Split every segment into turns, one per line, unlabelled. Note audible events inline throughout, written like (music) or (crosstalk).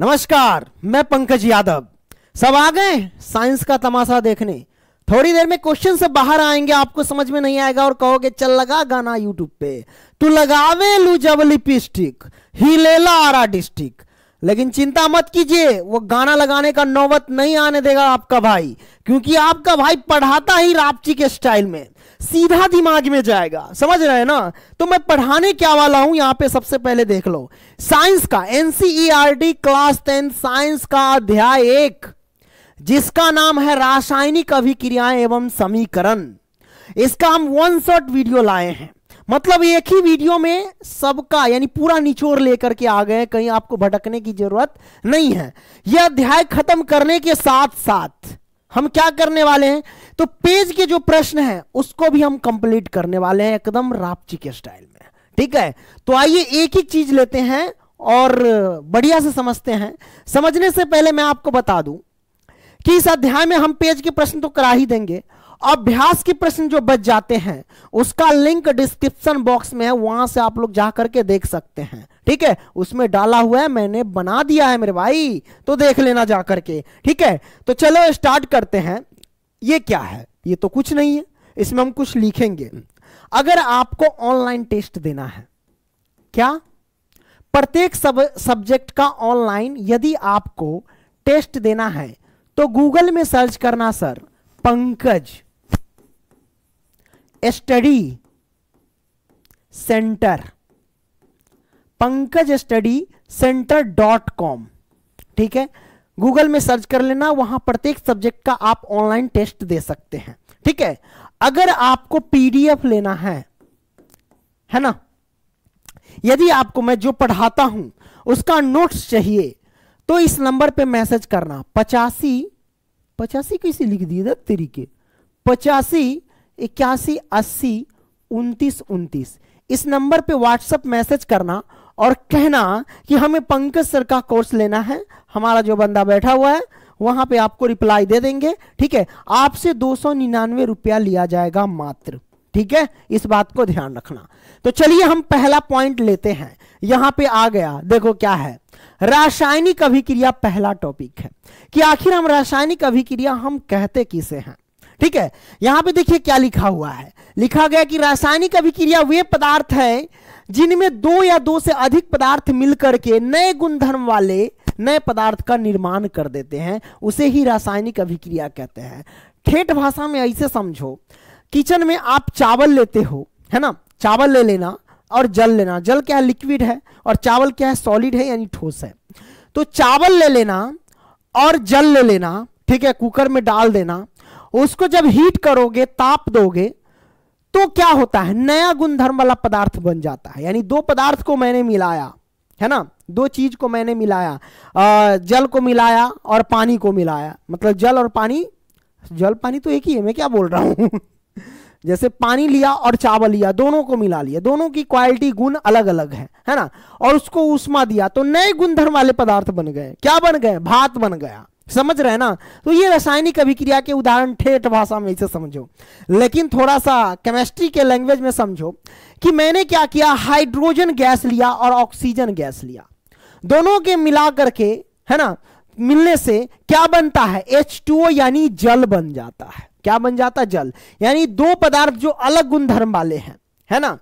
नमस्कार, मैं पंकज यादव। सब आ गए? साइंस का तमाशा देखने। थोड़ी देर में क्वेश्चन से बाहर आएँगे, आपको समझ में नहीं आएगा और कहोगे, चल लगा गाना यूट्यूब पे। तू लगावे लू जब लिपस्टिक, ही लेला आरा डिस्ट्रिक्ट लेकिन चिंता मत कीजिए, वो गाना लगाने का नौबत नहीं आने देगा आपका भाई, क्योंकि आपका भाई पढ़ाता ही रापची के स्टाइल में, सीधा दिमाग में जाएगा, समझ रहे हैं ना? तो मैं पढ़ाने क्या वाला हूँ, यहाँ पे सबसे पहले देख लो। साइंस का एनसीईआरटी क्लास टेन साइंस का अध्याय एक, जिसका नाम है रासायनिक अभिक्रियाएँ एवं समीकरण। इसका हम वन शॉट वीडियो लाए हैं। मतलब एक ही वीडियो में सबका, यानी पूरा निचोड़ लेकर के आ गए कहीं आपको भटकने की ज़रूरत नहीं है। यह अध्याय खत्म करने के साथ साथ हम क्या करने वाले हैं? तो पेज के जो प्रश्न हैं, उसको भी हम कंप्लीट करने वाले हैं एकदम रापची के स्टाइल में। ठीक है? तो आइए एक ही चीज़ लेते हैं और बढ़िया से समझते हैं। समझने से पहले मैं आपको बता दूँ कि इस अध्याय में हम पेज के प्रश्न तो करा ही देंगे अभ्यास के प्रश्न जो बच जाते हैं, उसका लिंक डिस्क्रिप्शन बॉक्स में है, वहाँ से आप लोग जा करके देख सकते हैं। ठीक है? उसमें डाला हुआ है, मैंने बना दिया है मेरे भाई तो देख लेना जा करके ठीक है? तो चलो स्टार्ट करते हैं। ये क्या है? ये तो कुछ नहीं है। इसमें हम कुछ लिखेंगे। अगर आपको ऑनलाइन टेस्ट देना है, क्या? प्रत्येक सब सब्जेक्ट का ऑनलाइन यदि आपको टेस्ट देना है तो गूगल में सर्च करना sir Pankaj, study centre, Pankaj study centre dot com, ठीक है? गूगल में सर्च कर लेना, वहाँ प्रत्येक सब्जेक्ट का आप ऑनलाइन टेस्ट दे सकते हैं, ठीक है? अगर आपको पीडीएफ लेना है है ना? यदि आपको मैं जो पढ़ाता हूँ, उसका नोट्स चाहिए तो इस नंबर पे मैसेज करना, पचासी पचासी कैसे लिख दिए ना तरीके। पचासी, इक्यासी, अस्सी, उनतीस उनतीस। इस नंबर पे व्हाट्सएप मैसेज करना और कहना कि हमें पंकज सर का कोर्स लेना है। हमारा जो बंदा बैठा हुआ है, वहाँ पे आपको रिप्लाई दे देंगे, ठीक है? आपसे दो सौ निन्यानवे रुपया लिया जाएगा मात्र। ठीक है? इस बात को ध्यान रखना। तो चलिए हम पहला पॉइंट लेते हैं। यहाँ पे आ गया। देखो क्या है। रासायनिक अभिक्रिया पहला टॉपिक है। कि आखिर हम रासायनिक अभिक्रिया हम कहते किसे हैं? ठीक है? यहाँ पे देखिए क्या लिखा हुआ है। लिखा गया कि रासायनिक अभिक्रिया वे पदार्थ है जिनमें दो या दो से अधिक पदार्थ मिलकर के नए गुणधर्म वाले नए पदार्थ का निर्माण कर देते हैं। उसे ही रासायनिक अभिक्रिया कहते हैं। ठेठ भाषा में ऐसे समझो। किचन में आप चावल लेते हो है ना? चावल ले लेना और जल लेना। जल क्या है लिक्विड है और चावल क्या है? सॉलिड है यानी ठोस है। तो चावल ले लेना और जल ले लेना ठीक है? कुकर में डाल देना। उसको जब हीट करोगे ताप दोगे तो क्या होता है? नया गुणधर्म वाला पदार्थ बन जाता है। यानी दो पदार्थ को मैंने मिलाया है ना? दो चीज़ को मैंने मिलाया। आ, जल को मिलाया और पानी को मिलाया। मतलब जल और पानी जल पानी तो एक ही है मैं क्या बोल रहा हूँ? (laughs) जैसे पानी लिया और चावल लिया, दोनों को मिला लिया, दोनों की क्वालिटी गुण अलग अलग है है ना? और उसको उष्मा दिया तो नए गुणधर्म वाले पदार्थ बन गए। क्या बन गए? भात बन गया। समझ रहे ना? तो ये रासायनिक अभिक्रिया के उदाहरण ठेठ भाषा में इसे समझो। लेकिन थोड़ा सा केमिस्ट्री के लैंग्वेज में समझो कि मैंने क्या किया? हाइड्रोजन गैस लिया और ऑक्सीजन गैस लिया। दोनों के मिला करके है ना? मिलने से क्या बनता है? H2O यानी जल बन जाता है। क्या बन जाता है? जल। यानी दो पदार्थ जो अलग गुणधर्म वाले हैं, है ना?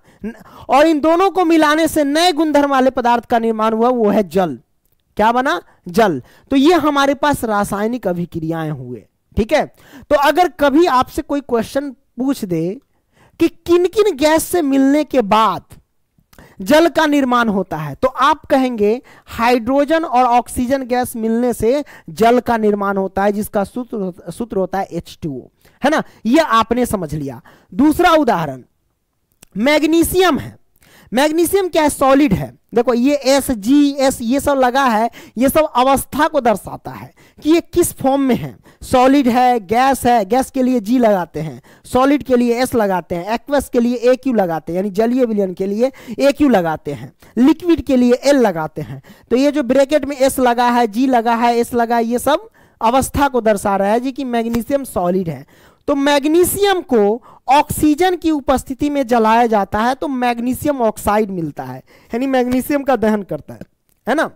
और इन दोनों को मिलाने से नए गुणधर्म वाले पदार्थ का निर्माण हुआ, वो है जल। क्या बना? जल। तो ये हमारे पास रासायनिक अभिक्रियाएँ हुए, ठीक है? तो अगर कभी आपसे कोई क्वेश्चन पूछ दे कि किन किन गैस से मिलने के बाद जल का निर्माण होता है तो आप कहेंगे, हाइड्रोजन और ऑक्सीजन गैस मिलने से जल का निर्माण होता है, जिसका सूत्र सूत्र होता है H2O है ना? यह आपने समझ लिया। दूसरा उदाहरण, मैग्नीशियम है। मैग्नीशियम क्या है? सॉलिड है। देखो, ये एस जी एस ये सब लगा है, ये सब अवस्था को दर्शाता है कि ये किस फॉर्म में है। सॉलिड है, गैस है, गैस के लिए जी लगाते हैं, सॉलिड के लिए एस लगाते हैं एक्वस के लिए ए क्यू लगाते हैं, यानी जलीय विलयन के लिए ए क्यू लगाते हैं लिक्विड के लिए एल लगाते हैं। तो ये जो ब्रैकेट में एस लगा है जी लगा है एस लगा है, ये सब अवस्था को दर्शा रहा है जी कि मैग्नीशियम सॉलिड है। तो मैग्नीशियम को ऑक्सीजन की उपस्थिति में जलाया जाता है तो मैग्नीशियम ऑक्साइड मिलता है। यानी मैग्नीशियम का दहन करता है है ना?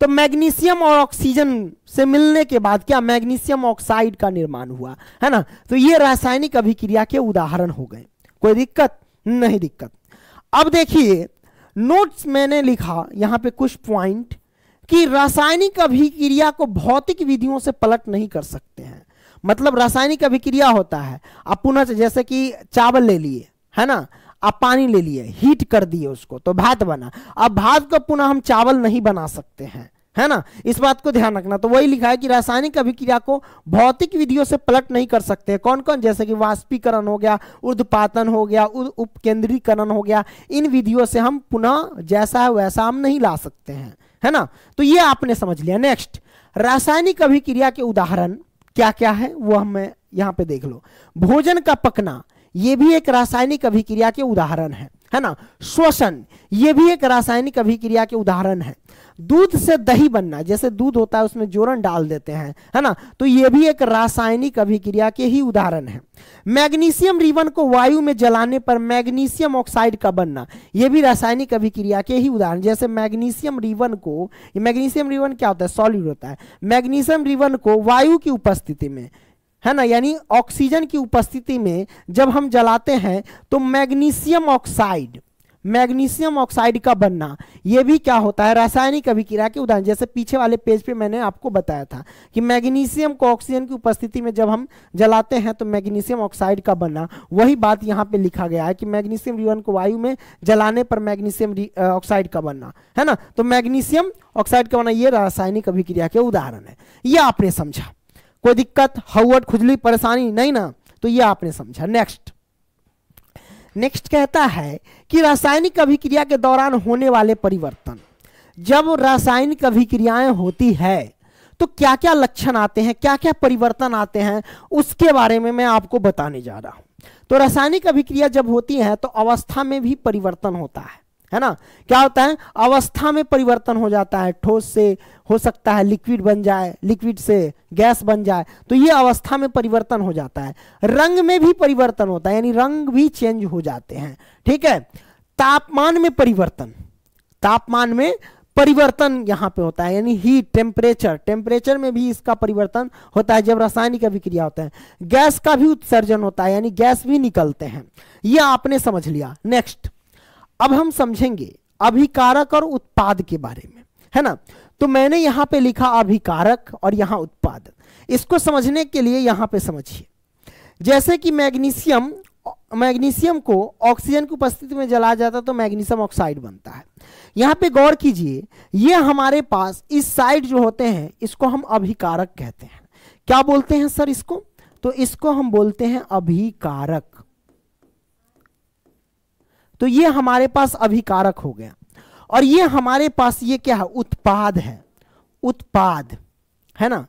तो मैग्नीशियम और ऑक्सीजन से मिलने के बाद क्या मैग्नीशियम ऑक्साइड का निर्माण हुआ, है ना? तो ये रासायनिक अभिक्रिया के उदाहरण हो गए। कोई दिक्कत? नहीं दिक्कत। अब देखिए नोट्स मैंने लिखा, यहाँ पे कुछ पॉइंट कि रासायनिक अभिक्रिया को भौतिक विधियों से पलट नहीं कर सकते हैं। मतलब रासायनिक अभिक्रिया होता है। आप पुनः जैसे कि चावल ले लिए, है ना? आप पानी ले लिए हीट कर दिए उसको तो भात बना। अब भात को पुनः हम चावल नहीं बना सकते हैं, है ना? इस बात को ध्यान रखना। तो वही लिखा है कि रासायनिक अभिक्रिया को भौतिक विधियों से पलट नहीं कर सकते कौन कौन जैसे कि वाष्पीकरण हो गया ऊर्ध्वपातन हो गया उपकेंद्रीकरण हो गया, इन विधियों से हम पुनः जैसा है वैसा हम नहीं ला सकते हैं, है ना? तो ये आपने समझ लिया। नेक्स्ट रासायनिक अभिक्रिया के उदाहरण। क्या क्या है, वो हमें यहाँ पे देख लो। भोजन का पकना, ये भी एक रासायनिक अभिक्रिया के उदाहरण है है ना? श्वसन, ये भी एक रासायनिक अभिक्रिया के उदाहरण है। दूध से दही बनना, जैसे दूध होता है उसमें जोरन डाल देते हैं, है ना? तो ये भी एक रासायनिक अभिक्रिया के ही उदाहरण है। मैग्नीशियम रिबन को वायु में जलाने पर मैग्नीशियम ऑक्साइड का बनना, ये भी रासायनिक अभिक्रिया के ही उदाहरण। जैसे मैग्नीशियम रिवन को मैग्नीशियम रिबन क्या होता है? सॉलिड होता है। मैग्नीशियम रिवन को वायु की उपस्थिति में, है ना? यानी ऑक्सीजन की उपस्थिति में जब हम जलाते हैं तो मैग्नीशियम ऑक्साइड मैग्नीशियम ऑक्साइड का बनना। यह भी क्या होता है? रासायनिक अभिक्रिया के उदाहरण, जैसे पीछे वाले पेज पे मैंने आपको बताया था कि मैग्नीशियम को ऑक्सीजन की उपस्थिति में जब हम जलाते हैं तो मैग्नीशियम ऑक्साइड का बनना। वही बात यहाँ पे लिखा गया है कि मैग्नीशियम रिवन को वायु में जलाने पर मैग्नीशियम ऑक्साइड का बनना, है ना? तो मैग्नीशियम ऑक्साइड का बनना, ये रासायनिक अभिक्रिया के उदाहरण है। ये आपने समझा। कोई दिक्कत हवट खुजली, परेशानी, नहीं ना? तो ये आपने समझा। नेक्स्ट नेक्स्ट कहता है कि रासायनिक अभिक्रिया के दौरान होने वाले परिवर्तन। जब रासायनिक अभिक्रियाएँ होती है तो क्या क्या लक्षण आते हैं क्या क्या परिवर्तन आते हैं, उसके बारे में मैं आपको बताने जा रहा हूँ। तो रासायनिक अभिक्रिया जब होती है तो अवस्था में भी परिवर्तन होता है। है ना? क्या होता है? अवस्था में परिवर्तन हो जाता है। ठोस से हो सकता है लिक्विड बन जाए लिक्विड से गैस बन जाए तो ये अवस्था में परिवर्तन हो जाता है। रंग में भी परिवर्तन होता है, यानी रंग भी चेंज हो जाते हैं। ठीक है? तापमान में परिवर्तन। तापमान में परिवर्तन यहाँ पे होता है, यानी हीट टेम्परेचर टेम्परेचर में भी इसका परिवर्तन होता है, जब रासायनिक अभिक्रिया होता है। गैस का भी उत्सर्जन होता है, यानी गैस भी निकलते हैं। यह आपने समझ लिया। नेक्स्ट अब हम समझेंगे अभिकारक और उत्पाद के बारे में, है ना? तो मैंने यहाँ पे लिखा अभिकारक और यहाँ उत्पाद। इसको समझने के लिए यहाँ पे समझिए। जैसे कि मैग्नीशियम मैग्नीशियम को ऑक्सीजन की उपस्थिति में जलाया जाता तो मैग्नीशियम ऑक्साइड बनता है। यहाँ पे गौर कीजिए, ये हमारे पास इस साइड जो होते हैं, इसको हम अभिकारक कहते हैं। क्या बोलते हैं सर इसको? तो इसको हम बोलते हैं अभिकारक। तो ये हमारे पास अभिकारक हो गया। और ये हमारे पास ये क्या है? उत्पाद है। उत्पाद, है ना?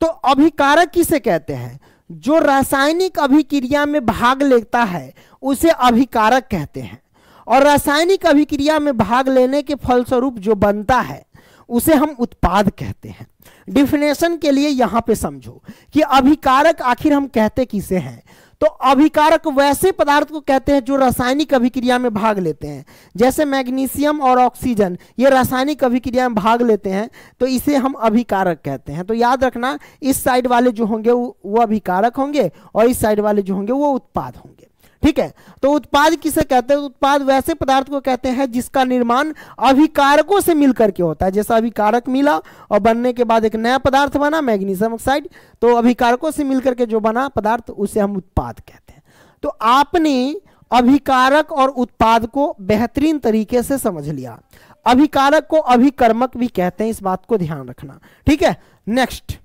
तो अभिकारक किसे कहते हैं? जो रासायनिक अभिक्रिया में भाग लेता है, उसे अभिकारक कहते हैं। और रासायनिक अभिक्रिया में भाग लेने के फलस्वरूप जो बनता है, उसे हम उत्पाद कहते हैं। डिफिनेशन के लिए यहाँ पे समझो कि अभिकारक आखिर हम कहते किसे हैं? तो अभिकारक वैसे पदार्थ को कहते हैं जो रासायनिक अभिक्रिया में भाग लेते हैं। जैसे मैग्नीशियम और ऑक्सीजन, ये रासायनिक अभिक्रिया में भाग लेते हैं तो इसे हम अभिकारक कहते हैं। तो याद रखना, इस साइड वाले जो होंगे वो अभिकारक होंगे और इस साइड वाले जो होंगे, वो उत्पाद होंगे। ठीक है? तो उत्पाद किसे कहते हैं? उत्पाद वैसे पदार्थ को कहते हैं जिसका निर्माण अभिकारकों से मिलकर के होता है। जैसा अभिकारक मिला और बनने के बाद एक नया पदार्थ बना, मैग्नीशियम ऑक्साइड तो अभिकारकों से मिलकर के जो बना पदार्थ, उसे हम उत्पाद कहते हैं। तो आपने अभिकारक और उत्पाद को बेहतरीन तरीके से समझ लिया। अभिकारक को अभिकर्मक भी कहते हैं, इस बात को ध्यान रखना। ठीक है? नेक्स्ट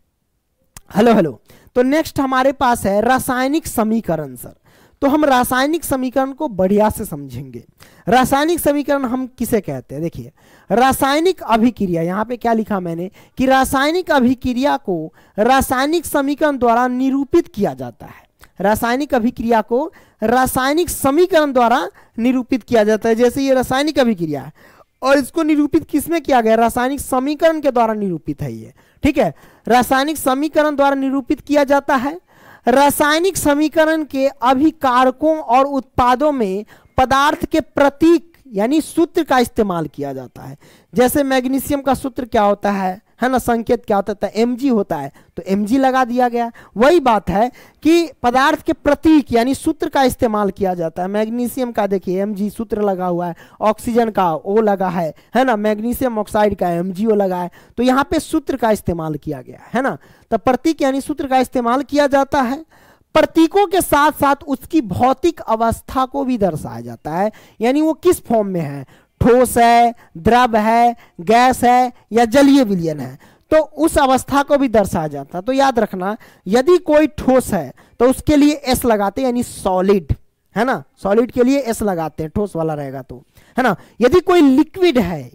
हेलो हेलो तो नेक्स्ट हमारे पास है रासायनिक समीकरण सर तो हम रासायनिक समीकरण को बढ़िया से समझेंगे। रासायनिक समीकरण हम किसे कहते हैं? देखिए, रासायनिक अभिक्रिया, यहाँ पे क्या लिखा मैंने कि रासायनिक अभिक्रिया को रासायनिक समीकरण द्वारा निरूपित किया जाता है। रासायनिक अभिक्रिया को रासायनिक समीकरण द्वारा निरूपित किया जाता है। जैसे ये रासायनिक अभिक्रिया है, और इसको निरूपित किसमें किया गया? रासायनिक समीकरण के द्वारा निरूपित है ये। ठीक है, रासायनिक समीकरण द्वारा निरूपित किया जाता है रासायनिक समीकरण के अभिकारकों और उत्पादों में पदार्थ के प्रतीक, यानी सूत्र का इस्तेमाल किया जाता है। जैसे मैग्नीशियम का सूत्र क्या होता है? है ना, संकेत क्या होता है? एम होता है। तो एम लगा दिया गया। वही बात है कि पदार्थ के प्रतीक, यानी सूत्र का इस्तेमाल किया जाता है। मैग्नीशियम का देखिए एम सूत्र लगा हुआ है। ऑक्सीजन का, ओ लगा है। है ना, मैग्नीशियम ऑक्साइड का एम लगा है। तो यहाँ पे सूत्र का इस्तेमाल किया गया है ना। तो प्रतीक, यानी सूत्र का इस्तेमाल किया जाता है। प्रतीकों के साथ साथ उसकी भौतिक अवस्था को भी दर्शाया जाता है। यानी वो किस फॉर्म में है? ठोस है, द्रव है, गैस है या जलीय विलियन है। तो उस अवस्था को भी दर्शाया जाता। है तो याद रखना, यदि कोई ठोस है तो उसके लिए एस लगाते यानी सॉलिड है ना? सॉलिड के लिए एस लगाते हैं, ठोस वाला रहेगा तो है ना? यदि कोई लिक्विड है,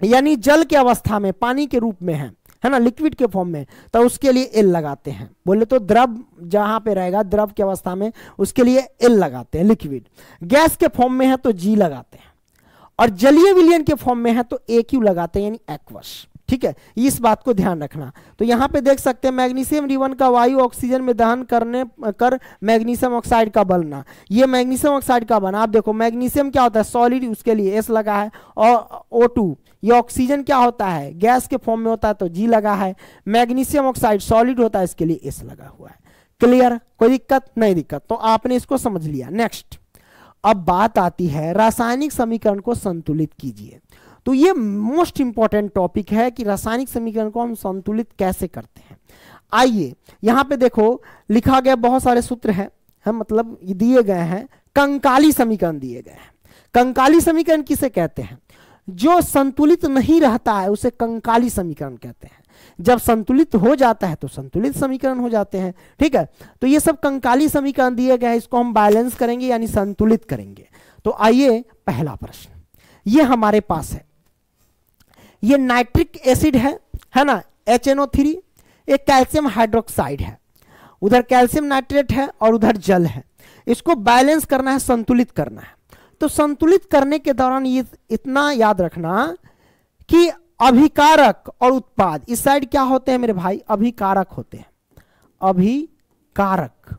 यानी जल के अवस्था में, पानी के रूप में है है ना? लिक्विड के फॉर्म में तो उसके लिए एल लगाते हैं। बोले तो द्रव जहाँ पे रहेगा, द्रव की अवस्था में, उसके लिए एल लगाते हैं लिक्विड गैस के फॉर्म में है तो जी लगाते हैं। और जलीय विलियन के फॉर्म में है तो ए क्यू लगाते हैं एक्वस ठीक है? इस बात को ध्यान रखना। तो यहाँ पे देख सकते हैं, मैग्नीशियम रिवन का वायु ऑक्सीजन में दहन करने, कर मैग्नीशियम ऑक्साइड का बनना। ये मैग्नीशियम ऑक्साइड का बना। आप देखो, मैग्नीशियम क्या होता है? सॉलिड उसके लिए एस लगा है और ओ टू ये ऑक्सीजन क्या होता है? गैस के फॉर्म में होता है तो जी लगा है। मैग्नीशियम ऑक्साइड सॉलिड होता है, इसके लिए एस लगा हुआ है। क्लियर कोई दिक्कत? नहीं दिक्कत। तो आपने इसको समझ लिया। नेक्स्ट अब बात आती है रासायनिक समीकरण को संतुलित कीजिए। तो ये मोस्ट इंपॉर्टेंट टॉपिक है कि रासायनिक समीकरण को हम संतुलित कैसे करते हैं। आइए, यहाँ पे देखो, लिखा गया बहुत सारे सूत्र हैं। हम मतलब दिए गए हैं, कंकाली समीकरण दिए गए हैं। कंकाली समीकरण किसे कहते हैं? जो संतुलित नहीं रहता है, उसे कंकाली समीकरण कहते हैं। जब संतुलित हो जाता है तो संतुलित समीकरण हो जाते हैं। ठीक है? तो ये सब कंकाली समीकरण दिए गए इसको हम बैलेंस करेंगे, यानी संतुलित करेंगे। तो आइए पहला प्रश्न। ये हमारे पास है। ये नाइट्रिक एसिड है है ना? एच एन ओ थ्री एक कैल्शियम हाइड्रोक्साइड है। उधर कैल्शियम नाइट्रेट है और उधर जल है। इसको बैलेंस करना है, संतुलित करना है। तो संतुलित करने के दौरान ये इतना याद रखना कि अभिकारक और उत्पाद। इस साइड क्या होते हैं मेरे भाई? अभिकारक होते हैं। अभिकारक।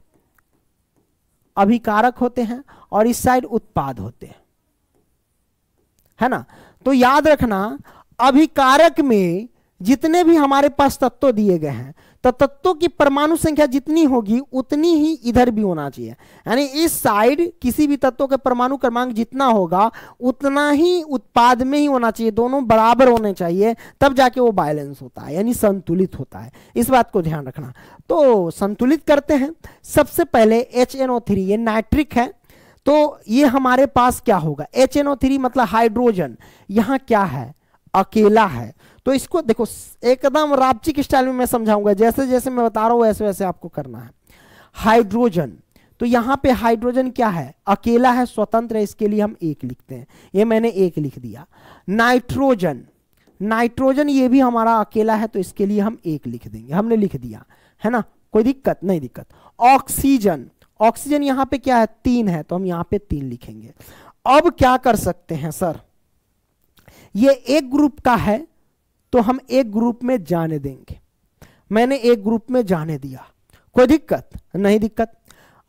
अभिकारक होते हैं और इस साइड उत्पाद होते हैं। है ना? तो याद रखना, अभिकारक में जितने भी हमारे पास तत्व दिए गए हैं तो तत्वों की परमाणु संख्या जितनी होगी, उतनी ही इधर भी होना चाहिए। यानी इस साइड किसी भी तत्व के परमाणु क्रमांक जितना होगा, उतना ही उत्पाद में ही होना चाहिए, दोनों बराबर होने चाहिए, तब जाके वो बैलेंस होता है, यानी संतुलित होता है। इस बात को ध्यान रखना। तो संतुलित करते हैं। सबसे पहले एच ये नाइट्रिक है। तो ये हमारे पास क्या होगा? एच मतलब हाइड्रोजन यहाँ क्या है? अकेला है। तो इसको देखो, एकदम रापचिक स्टाइल में मैं समझाऊँगा, जैसे जैसे मैं बता रहा हूँ, वैसे वैसे आपको करना है। हाइड्रोजन तो यहाँ पे हाइड्रोजन क्या है? अकेला है, स्वतंत्र है, इसके लिए हम एक लिखते हैं। ये मैंने एक लिख दिया। नाइट्रोजन नाइट्रोजन ये भी हमारा अकेला है तो इसके लिए हम एक लिख देंगे। हमने लिख दिया, है ना? कोई दिक्कत? नहीं दिक्कत। ऑक्सीजन ऑक्सीजन यहाँ पे क्या है? तीन है तो हम यहाँ पे तीन लिखेंगे। अब क्या कर सकते हैं, सर? ये एक ग्रुप का है तो हम एक ग्रुप में जाने देंगे। मैंने एक ग्रुप में जाने दिया। कोई दिक्कत? नहीं दिक्कत।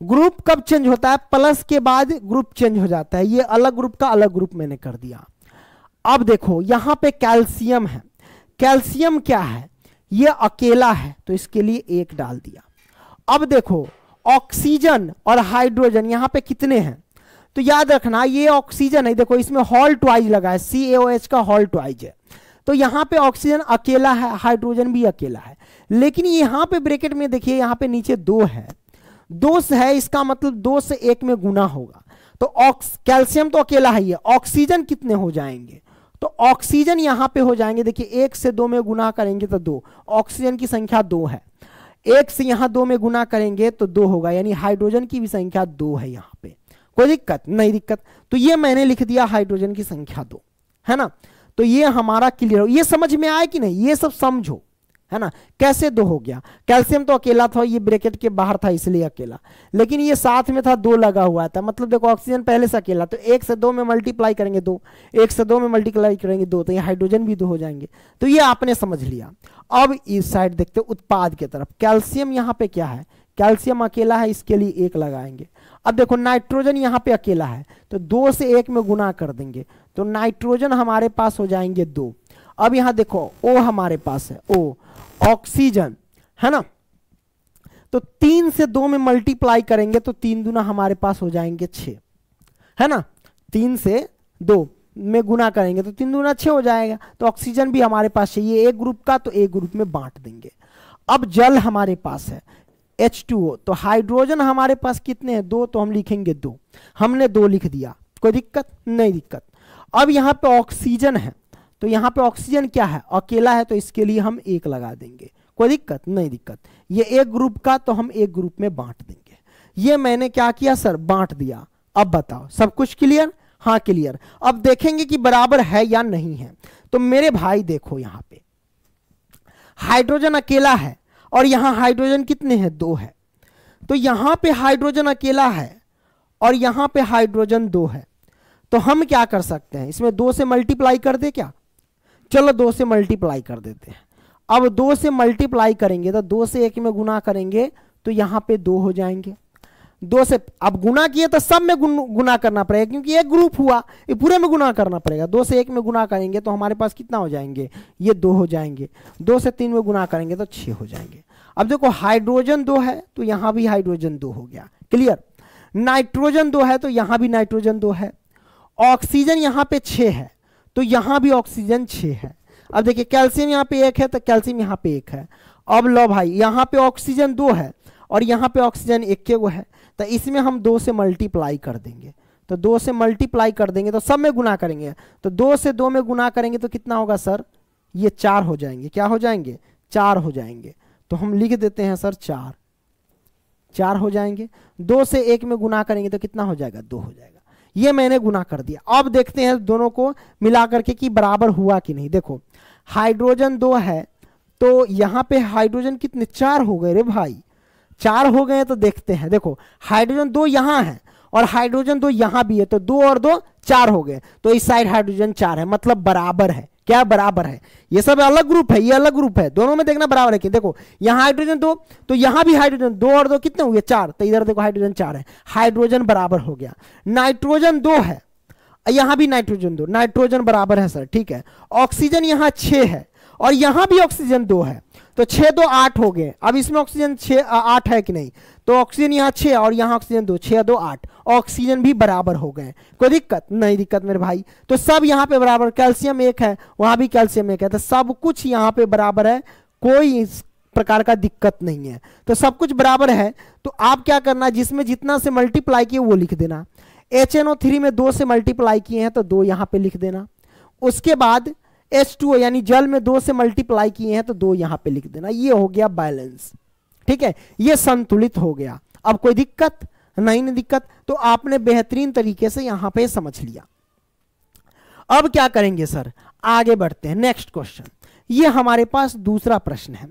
ग्रुप कब चेंज होता है? प्लस के बाद ग्रुप चेंज हो जाता है। ये अलग ग्रुप का अलग ग्रुप मैंने कर दिया। अब देखो, यहाँ पे कैल्शियम है। कैल्शियम क्या है? ये अकेला है तो इसके लिए एक डाल दिया। अब देखो, ऑक्सीजन और हाइड्रोजन यहाँ पे कितने हैं? तो याद रखना, ये ऑक्सीजन है देखो, इसमें हॉल ट्वाइज लगा है। सी का हॉल ट्वाइज है। तो यहाँ पे ऑक्सीजन अकेला है हाइड्रोजन भी अकेला है। लेकिन यहाँ पे ब्रेकेट में देखिए, यहाँ पे नीचे दो है। दो से है, इसका मतलब दो से एक में गुना होगा। तो ऑक्स कैल्शियम तो अकेला है ये ऑक्सीजन कितने हो जाएँगे? तो ऑक्सीजन यहाँ पे हो जाएँगे। देखिए, एक से दो में गुना करेंगे तो दो। ऑक्सीजन की संख्या दो है। एक से यहाँ दो में गुना करेंगे तो दो होगा। यानी हाइड्रोजन की भी संख्या दो है यहाँ पे। कोई दिक्कत? नहीं दिक्कत। तो ये मैंने लिख दिया हाइड्रोजन की संख्या दो। है ना? तो ये हमारा क्लियर हो। ये समझ में आया कि नहीं? ये सब समझो, है ना? कैसे दो हो गया? कैल्शियम तो अकेला था, ये ब्रैकेट के बाहर था, इसलिए अकेला। लेकिन ये साथ में था, दो लगा हुआ था। मतलब देखो ऑक्सीजन पहले से अकेला तो एक से दो में मल्टीप्लाई करेंगे दो, एक से दो में मल्टीप्लाई करेंगे दो तो ये हाइड्रोजन भी दो हो जाएँगे। तो ये आपने समझ लिया। अब इस साइड देखते उत्पाद की तरफ़। कैल्शियम यहाँ पे क्या है? कैल्शियम अकेला है, इसके लिए एक लगाएँगे। अब देखो, नाइट्रोजन यहाँ पे अकेला है तो दो से एक में गुना कर देंगे तो नाइट्रोजन हमारे पास हो जाएँगे दो। अब यहाँ देखो, ओ हमारे पास है, ओ, ऑक्सीजन, है ना? तो तीन से दो में मल्टीप्लाई करेंगे तो तीन दुना हमारे पास हो जाएँगे छ है ना? तीन से दो में गुना करेंगे तो तीन दुना छः हो जाएगा तो ऑक्सीजन भी हमारे पास चाहिए एक ग्रुप का तो एक ग्रुप में बांट देंगे। अब जल हमारे पास है H2O तो हाइड्रोजन हमारे पास कितने हैं? दो तो हम लिखेंगे दो। हमने दो लिख दिया। कोई दिक्कत? नहीं दिक्कत। अब यहाँ पे ऑक्सीजन है। तो यहाँ पे ऑक्सीजन क्या है? अकेला है तो इसके लिए हम एक लगा देंगे। कोई दिक्कत? नहीं दिक्कत। ये एक ग्रुप का तो हम एक ग्रुप में बांट देंगे। ये मैंने क्या किया सर बांट दिया। अब बताओ, सब कुछ क्लियर हाँ क्लियर अब देखेंगे कि बराबर है या नहीं है। तो मेरे भाई देखो यहाँ पे। हाइड्रोजन अकेला है। और यहाँ हाइड्रोजन कितने हैं? दो है। तो यहाँ पे हाइड्रोजन अकेला है और यहाँ पे हाइड्रोजन दो है। तो हम क्या कर सकते हैं? इसमें दो से मल्टीप्लाई कर दे क्या? चलो दो से मल्टीप्लाई कर देते हैं। अब दो से मल्टीप्लाई करेंगे तो दो से एक में गुना करेंगे तो यहाँ पे दो हो जाएँगे। दो से, अब गुना किए तो सब में गुना करना पड़ेगा, क्योंकि एक ग्रुप हुआ, ये पूरे में गुना करना पड़ेगा। दो से एक में गुना करेंगे तो हमारे पास कितना हो जाएँगे? ये दो हो जाएँगे। दो से तीन में गुना करेंगे तो छह हो जाएँगे। अब देखो हाइड्रोजन दो है तो यहाँ भी हाइड्रोजन दो हो गया। क्लियर नाइट्रोजन दो है तो यहाँ भी नाइट्रोजन दो है। ऑक्सीजन यहाँ पे छह है तो यहाँ भी ऑक्सीजन छह है। अब देखिए कैल्शियम यहाँ पे एक है तो कैल्शियम यहाँ पे एक है। अब लो भाई, यहाँ पे ऑक्सीजन दो है, और यहाँ पे ऑक्सीजन एक के वो है। तो इसमें हम दो से मल्टीप्लाई कर देंगे। तो दो से मल्टीप्लाई कर देंगे तो सब में गुना करेंगे। तो दो से दो में गुना करेंगे तो कितना होगा सर? ये चार हो जाएँगे। क्या हो जाएँगे? चार हो जाएँगे। तो हम लिख देते हैं सर चार। चार हो जाएँगे। दो से एक में गुना करेंगे तो कितना हो जाएगा? दो हो जाएगा। ये मैंने गुना कर दिया। अब देखते हैं दोनों को मिला करके कि बराबर हुआ कि नहीं। देखो, हाइड्रोजन दो है तो यहाँ पे हाइड्रोजन कितने? चार हो गए रे भाई। चार हो गए तो देखते हैं। देखो हाइड्रोजन दो यहाँ है और हाइड्रोजन दो यहाँ भी है तो दो और दो चार हो गए। तो इस साइड हाइड्रोजन चार है मतलब बराबर है। क्या बराबर है? ये सब अलग ग्रुप है, ये अलग ग्रुप है। दोनों में देखना बराबर है कि देखो, यहाँ हाइड्रोजन दो तो यहाँ भी हाइड्रोजन दो और दो कितने हुए चार। तो इधर देखो हाइड्रोजन चार है। हाइड्रोजन बराबर हो गया। नाइट्रोजन दो है। यहाँ भी नाइट्रोजन दो। नाइट्रोजन बराबर है सर ठीक है। ऑक्सीजन यहाँ छह है और यहाँ भी ऑक्सीजन दो है। तो छह दो आठ हो गए। अब इसमें ऑक्सीजन छह आठ है कि नहीं? तो ऑक्सीजन यहाँ छह और यहाँ ऑक्सीजन दो, छह दो आठ। ऑक्सीजन भी बराबर हो गए। कोई दिक्कत? नहीं दिक्कत मेरे भाई। तो सब यहाँ पे बराबर कैल्शियम एक है, वहाँ भी कैल्शियम एक है। तो सब कुछ यहाँ पे बराबर है, कोई इस प्रकार का दिक्कत नहीं है। तो सब कुछ बराबर है तो आप क्या करना, जिसमें जितना से मल्टीप्लाई किए वो लिख देना। एच में दो से मल्टीप्लाई किए हैं तो दो यहाँ पे लिख देना। उसके बाद H2O यानी जल में दो से मल्टीप्लाई किए हैं तो दो यहाँ पे लिख देना। ये हो गया बैलेंस ठीक है? ये संतुलित हो गया। अब कोई दिक्कत? नहीं नहीं दिक्कत। तो आपने बेहतरीन तरीके से यहाँ पे समझ लिया। अब क्या करेंगे सर? आगे बढ़ते हैं। नेक्स्ट क्वेश्चन ये हमारे पास दूसरा प्रश्न है।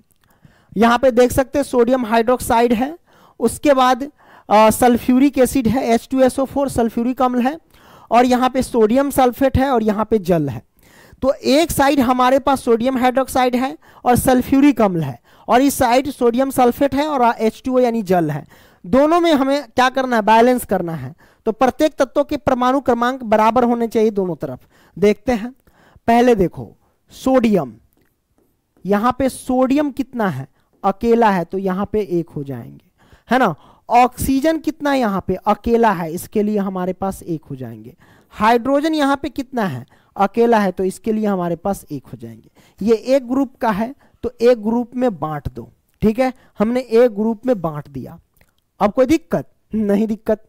यहाँ पे देख सकते हैं सोडियम हाइड्रोक्साइड है। उसके बाद सल्फ्यूरिक एसिड है H2SO4 सल्फ्यूरिक अम्ल है। और यहाँ पे सोडियम सल्फेट है और यहाँ पे जल है। तो एक साइड हमारे पास सोडियम हाइड्रोक्साइड है और सल्फ्यूरिक अम्ल है। और इस साइड सोडियम सल्फेट है और एच यानी जल है। दोनों में हमें क्या करना है? बैलेंस करना है। तो प्रत्येक तत्वों के परमाणु क्रमांक बराबर होने चाहिए दोनों तरफ़। देखते हैं। पहले देखो सोडियम यहाँ पे सोडियम कितना है? अकेला है तो यहाँ पे एक हो जाएँगे। है ना? ऑक्सीजन कितना यहाँ पे? अकेला है, इसके लिए हमारे पास एक हो जाएँगे। हाइड्रोजन यहाँ पे कितना है? अकेला है तो इसके लिए हमारे पास एक हो जाएँगे। ये एक ग्रुप का है तो एक ग्रुप में बांट दो, ठीक है? हमने एक ग्रुप में बांट दिया। अब कोई दिक्कत? नहीं दिक्कत।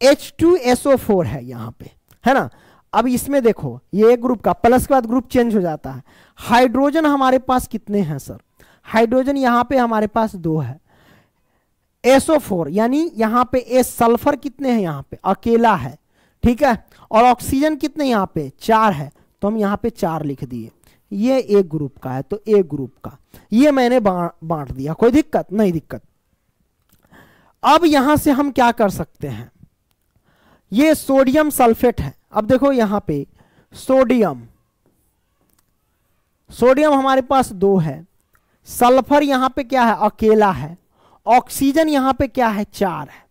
H2SO4 है यहाँ पे, है ना? अब इसमें देखो, ये एक ग्रुप का, प्लस के बाद ग्रुप चेंज हो जाता है। हाइड्रोजन हमारे पास कितने हैं, सर? हाइड्रोजन यहाँ पे हमारे पास दो है। SO4 यानी यहाँ पे ए सल्फ़र कितने हैं यहाँ पे? अकेला है, ठीक है? और ऑक्सीजन कितने यहाँ पे? चार है। तो हम यहाँ पे चार लिख दिए। ये एक ग्रुप का है तो एक ग्रुप का। ये मैंने बांट दिया। कोई दिक्कत? नहीं दिक्कत। अब यहाँ से हम क्या कर सकते हैं? ये सोडियम सल्फेट है। अब देखो यहाँ पे, सोडियम। सोडियम हमारे पास दो है। सल्फ़र यहाँ पे क्या है? अकेला है। ऑक्सीजन यहाँ पे क्या है? चार है।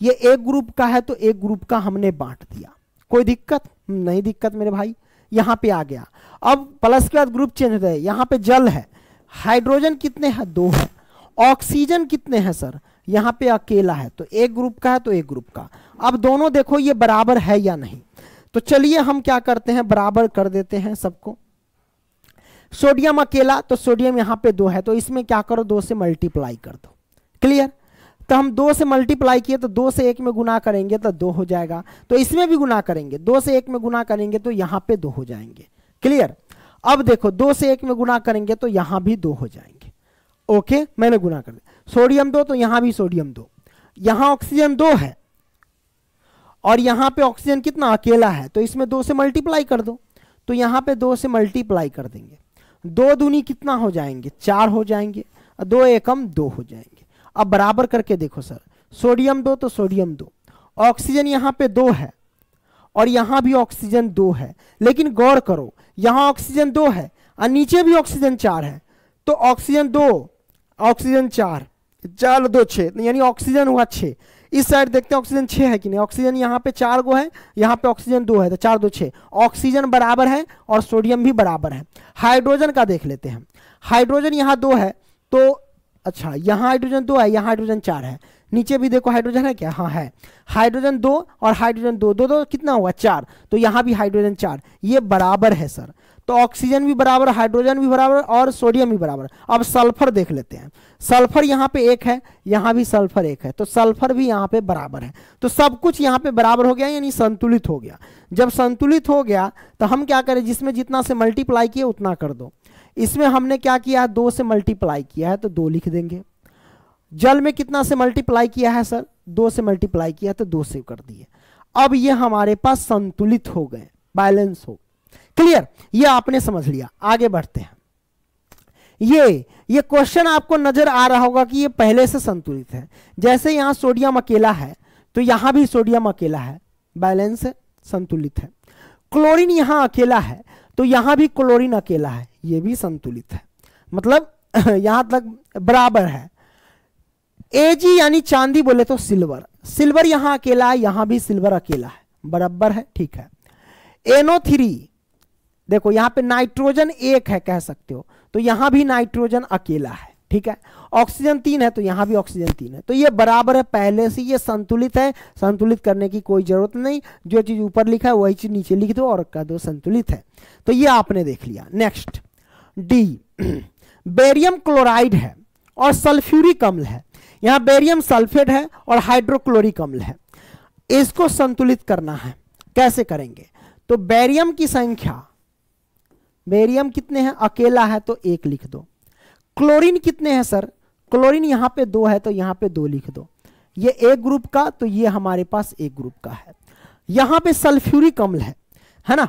ये एक ग्रुप का है तो एक ग्रुप का हमने बांट दिया। कोई दिक्कत? नहीं दिक्कत मेरे भाई। यहाँ पे आ गया। अब प्लस के बाद ग्रुप चेंज होता है। यहाँ पे जल है। हाइड्रोजन कितने हैं? दो है। ऑक्सीजन कितने हैं सर यहाँ पे अकेला है। तो एक ग्रुप का है तो एक ग्रुप का। अब दोनों देखो ये बराबर है या नहीं। तो चलिए हम क्या करते हैं? बराबर कर देते हैं सबको। सोडियम अकेला तो सोडियम यहाँ पे दो है। तो इसमें क्या करो? दो से मल्टीप्लाई कर दो। क्लियर तो हम दो से मल्टीप्लाई किए तो दो से एक में गुना करेंगे तो दो हो जाएगा। तो इसमें भी गुना करेंगे। दो से एक में गुना करेंगे तो यहाँ पे दो हो जाएँगे। क्लियर अब देखो, दो से एक में गुना करेंगे तो यहाँ भी दो हो जाएँगे। ओके मैंने गुना कर दिया। सोडियम दो तो यहाँ भी सोडियम दो। यहाँ ऑक्सीजन दो है। और यहाँ पे ऑक्सीजन कितना? अकेला है। तो इसमें दो से मल्टीप्लाई कर दो। तो यहाँ पे दो से मल्टीप्लाई कर देंगे। दो दूनी कितना हो जाएँगे? चार हो जाएँगे। दो एकम दो हो जाएँगे। अब बराबर करके देखो सर। सोडियम दो तो सोडियम दो। ऑक्सीजन यहाँ पे दो है और यहाँ भी ऑक्सीजन दो है। लेकिन गौर करो, यहाँ ऑक्सीजन दो है और नीचे भी ऑक्सीजन चार है। तो ऑक्सीजन दो, ऑक्सीजन चार चार दो छः यानी ऑक्सीजन हुआ छः इस साइड देखते हैं ऑक्सीजन छः है कि नहीं। ऑक्सीजन यहाँ पे चार गो है, यहाँ पे ऑक्सीजन दो है तो चार दो छः ऑक्सीजन बराबर है और सोडियम भी बराबर है। हाइड्रोजन का देख लेते हैं। हाइड्रोजन यहाँ दो है तो अच्छा यहाँ हाइड्रोजन दो है, यहाँ हाइड्रोजन चार है। नीचे भी देखो हाइड्रोजन है क्या? हाँ है। हाइड्रोजन दो और हाइड्रोजन दो दो दो कितना हुआ? चार। तो यहाँ भी हाइड्रोजन चार। ये बराबर है सर तो ऑक्सीजन भी बराबर हाइड्रोजन भी बराबर और सोडियम भी बराबर। अब सल्फ़र देख लेते हैं। सल्फ़र यहाँ पे एक है, यहाँ भी सल्फ़र एक है। तो सल्फ़र भी यहाँ पे बराबर है। तो सब कुछ यहाँ पे बराबर हो गया, यानी संतुलित हो गया। जब संतुलित हो गया तो हम क्या करें? जिसमें जितना से मल्टीप्लाई किए, उतना कर दो। इसमें हमने क्या किया है? दो से मल्टीप्लाई किया है तो दो लिख देंगे। जल में कितना से मल्टीप्लाई किया है, सर? दो से मल्टीप्लाई किया तो दो से कर दिए। अब ये हमारे पास संतुलित हो गए बैलेंस हो। क्लियर ये आपने समझ लिया। आगे बढ़ते हैं। ये ये क्वेश्चन आपको नज़र आ रहा होगा कि ये पहले से संतुलित है। जैसे यहाँ सोडियम अकेला है तो यहाँ भी सोडियम अकेला है। बैलेंस संतुलित है। क्लोरीन यहाँ अकेला है तो यहाँ भी क्लोरीन अकेला है। ये भी संतुलित है। मतलब (laughs) यहाँ तक बराबर है। एजी यानी चांदी बोले तो सिल्वर। सिल्वर यहाँ अकेला है, यहाँ भी सिल्वर अकेला है। बराबर है, ठीक है। एनो थ्री देखो यहाँ पे नाइट्रोजन एक है, कह सकते हो। तो यहाँ भी नाइट्रोजन अकेला है, ठीक है। ऑक्सीजन तीन है तो यहाँ भी ऑक्सीजन तीन है। तो ये बराबर है, पहले से ये संतुलित है। संतुलित करने की कोई ज़रूरत नहीं। जो चीज़ ऊपर लिखा है, वही चीज़ नीचे लिख दो और कह दो संतुलित है। तो ये आपने देख लिया। नेक्स्ट डी बेरियम क्लोराइड है और सल्फ्यूरिक अम्ल है। यहाँ बेरियम सल्फेट है और हाइड्रोक्लोरिक अम्ल है। इसको संतुलित करना है। कैसे करेंगे? तो बेरियम की संख्या बेरियम कितने हैं? अकेला है तो एक लिख दो। क्लोरीन कितने हैं सर क्लोरीन यहाँ पे दो है तो यहाँ पे दो लिख दो। ये एक ग्रुप का तो ये हमारे पास एक ग्रुप का है। यहाँ पे सल्फ्यूरिक अम्ल है है ना?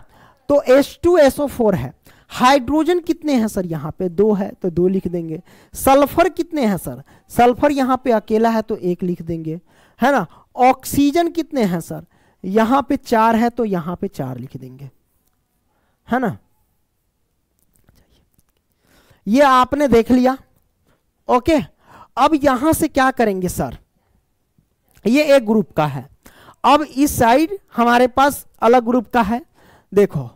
तो H2SO4 है। हाइड्रोजन कितने हैं सर? यहाँ पे दो है तो दो लिख देंगे। सल्फ़र कितने हैं सर? सल्फ़र यहाँ पे अकेला है तो एक लिख देंगे। है ना? ऑक्सीजन कितने हैं सर? यहाँ पे चार है तो यहाँ पे चार लिख देंगे। है ना? ये आपने देख लिया। ओके? अब यहाँ से क्या करेंगे सर? ये एक ग्रुप का है। अब इस साइड हमारे पास अलग ग्रुप का है। देखो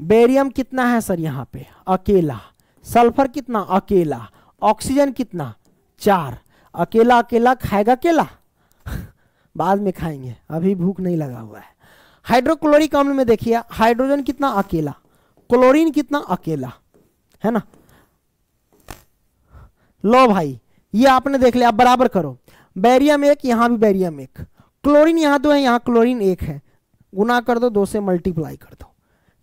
बेरियम कितना है सर यहाँ पे? अकेला। सल्फ़र कितना? अकेला। ऑक्सीजन कितना? चार। अकेला अकेला खाएगा केला (laughs) बाद में खाएँगे। अभी भूख नहीं लगा हुआ है। हाइड्रोक्लोरिक अम्ल में देखिए, हाइड्रोजन कितना? अकेला। क्लोरीन कितना? अकेला। है ना? लो भाई, ये आपने देख लिया, आप बराबर करो। बैरियम एक, यहाँ भी बैरियम एक। क्लोरीन यहाँ दो है, यहाँ क्लोरीन एक है। गुना कर दो दो से मल्टीप्लाई कर दो।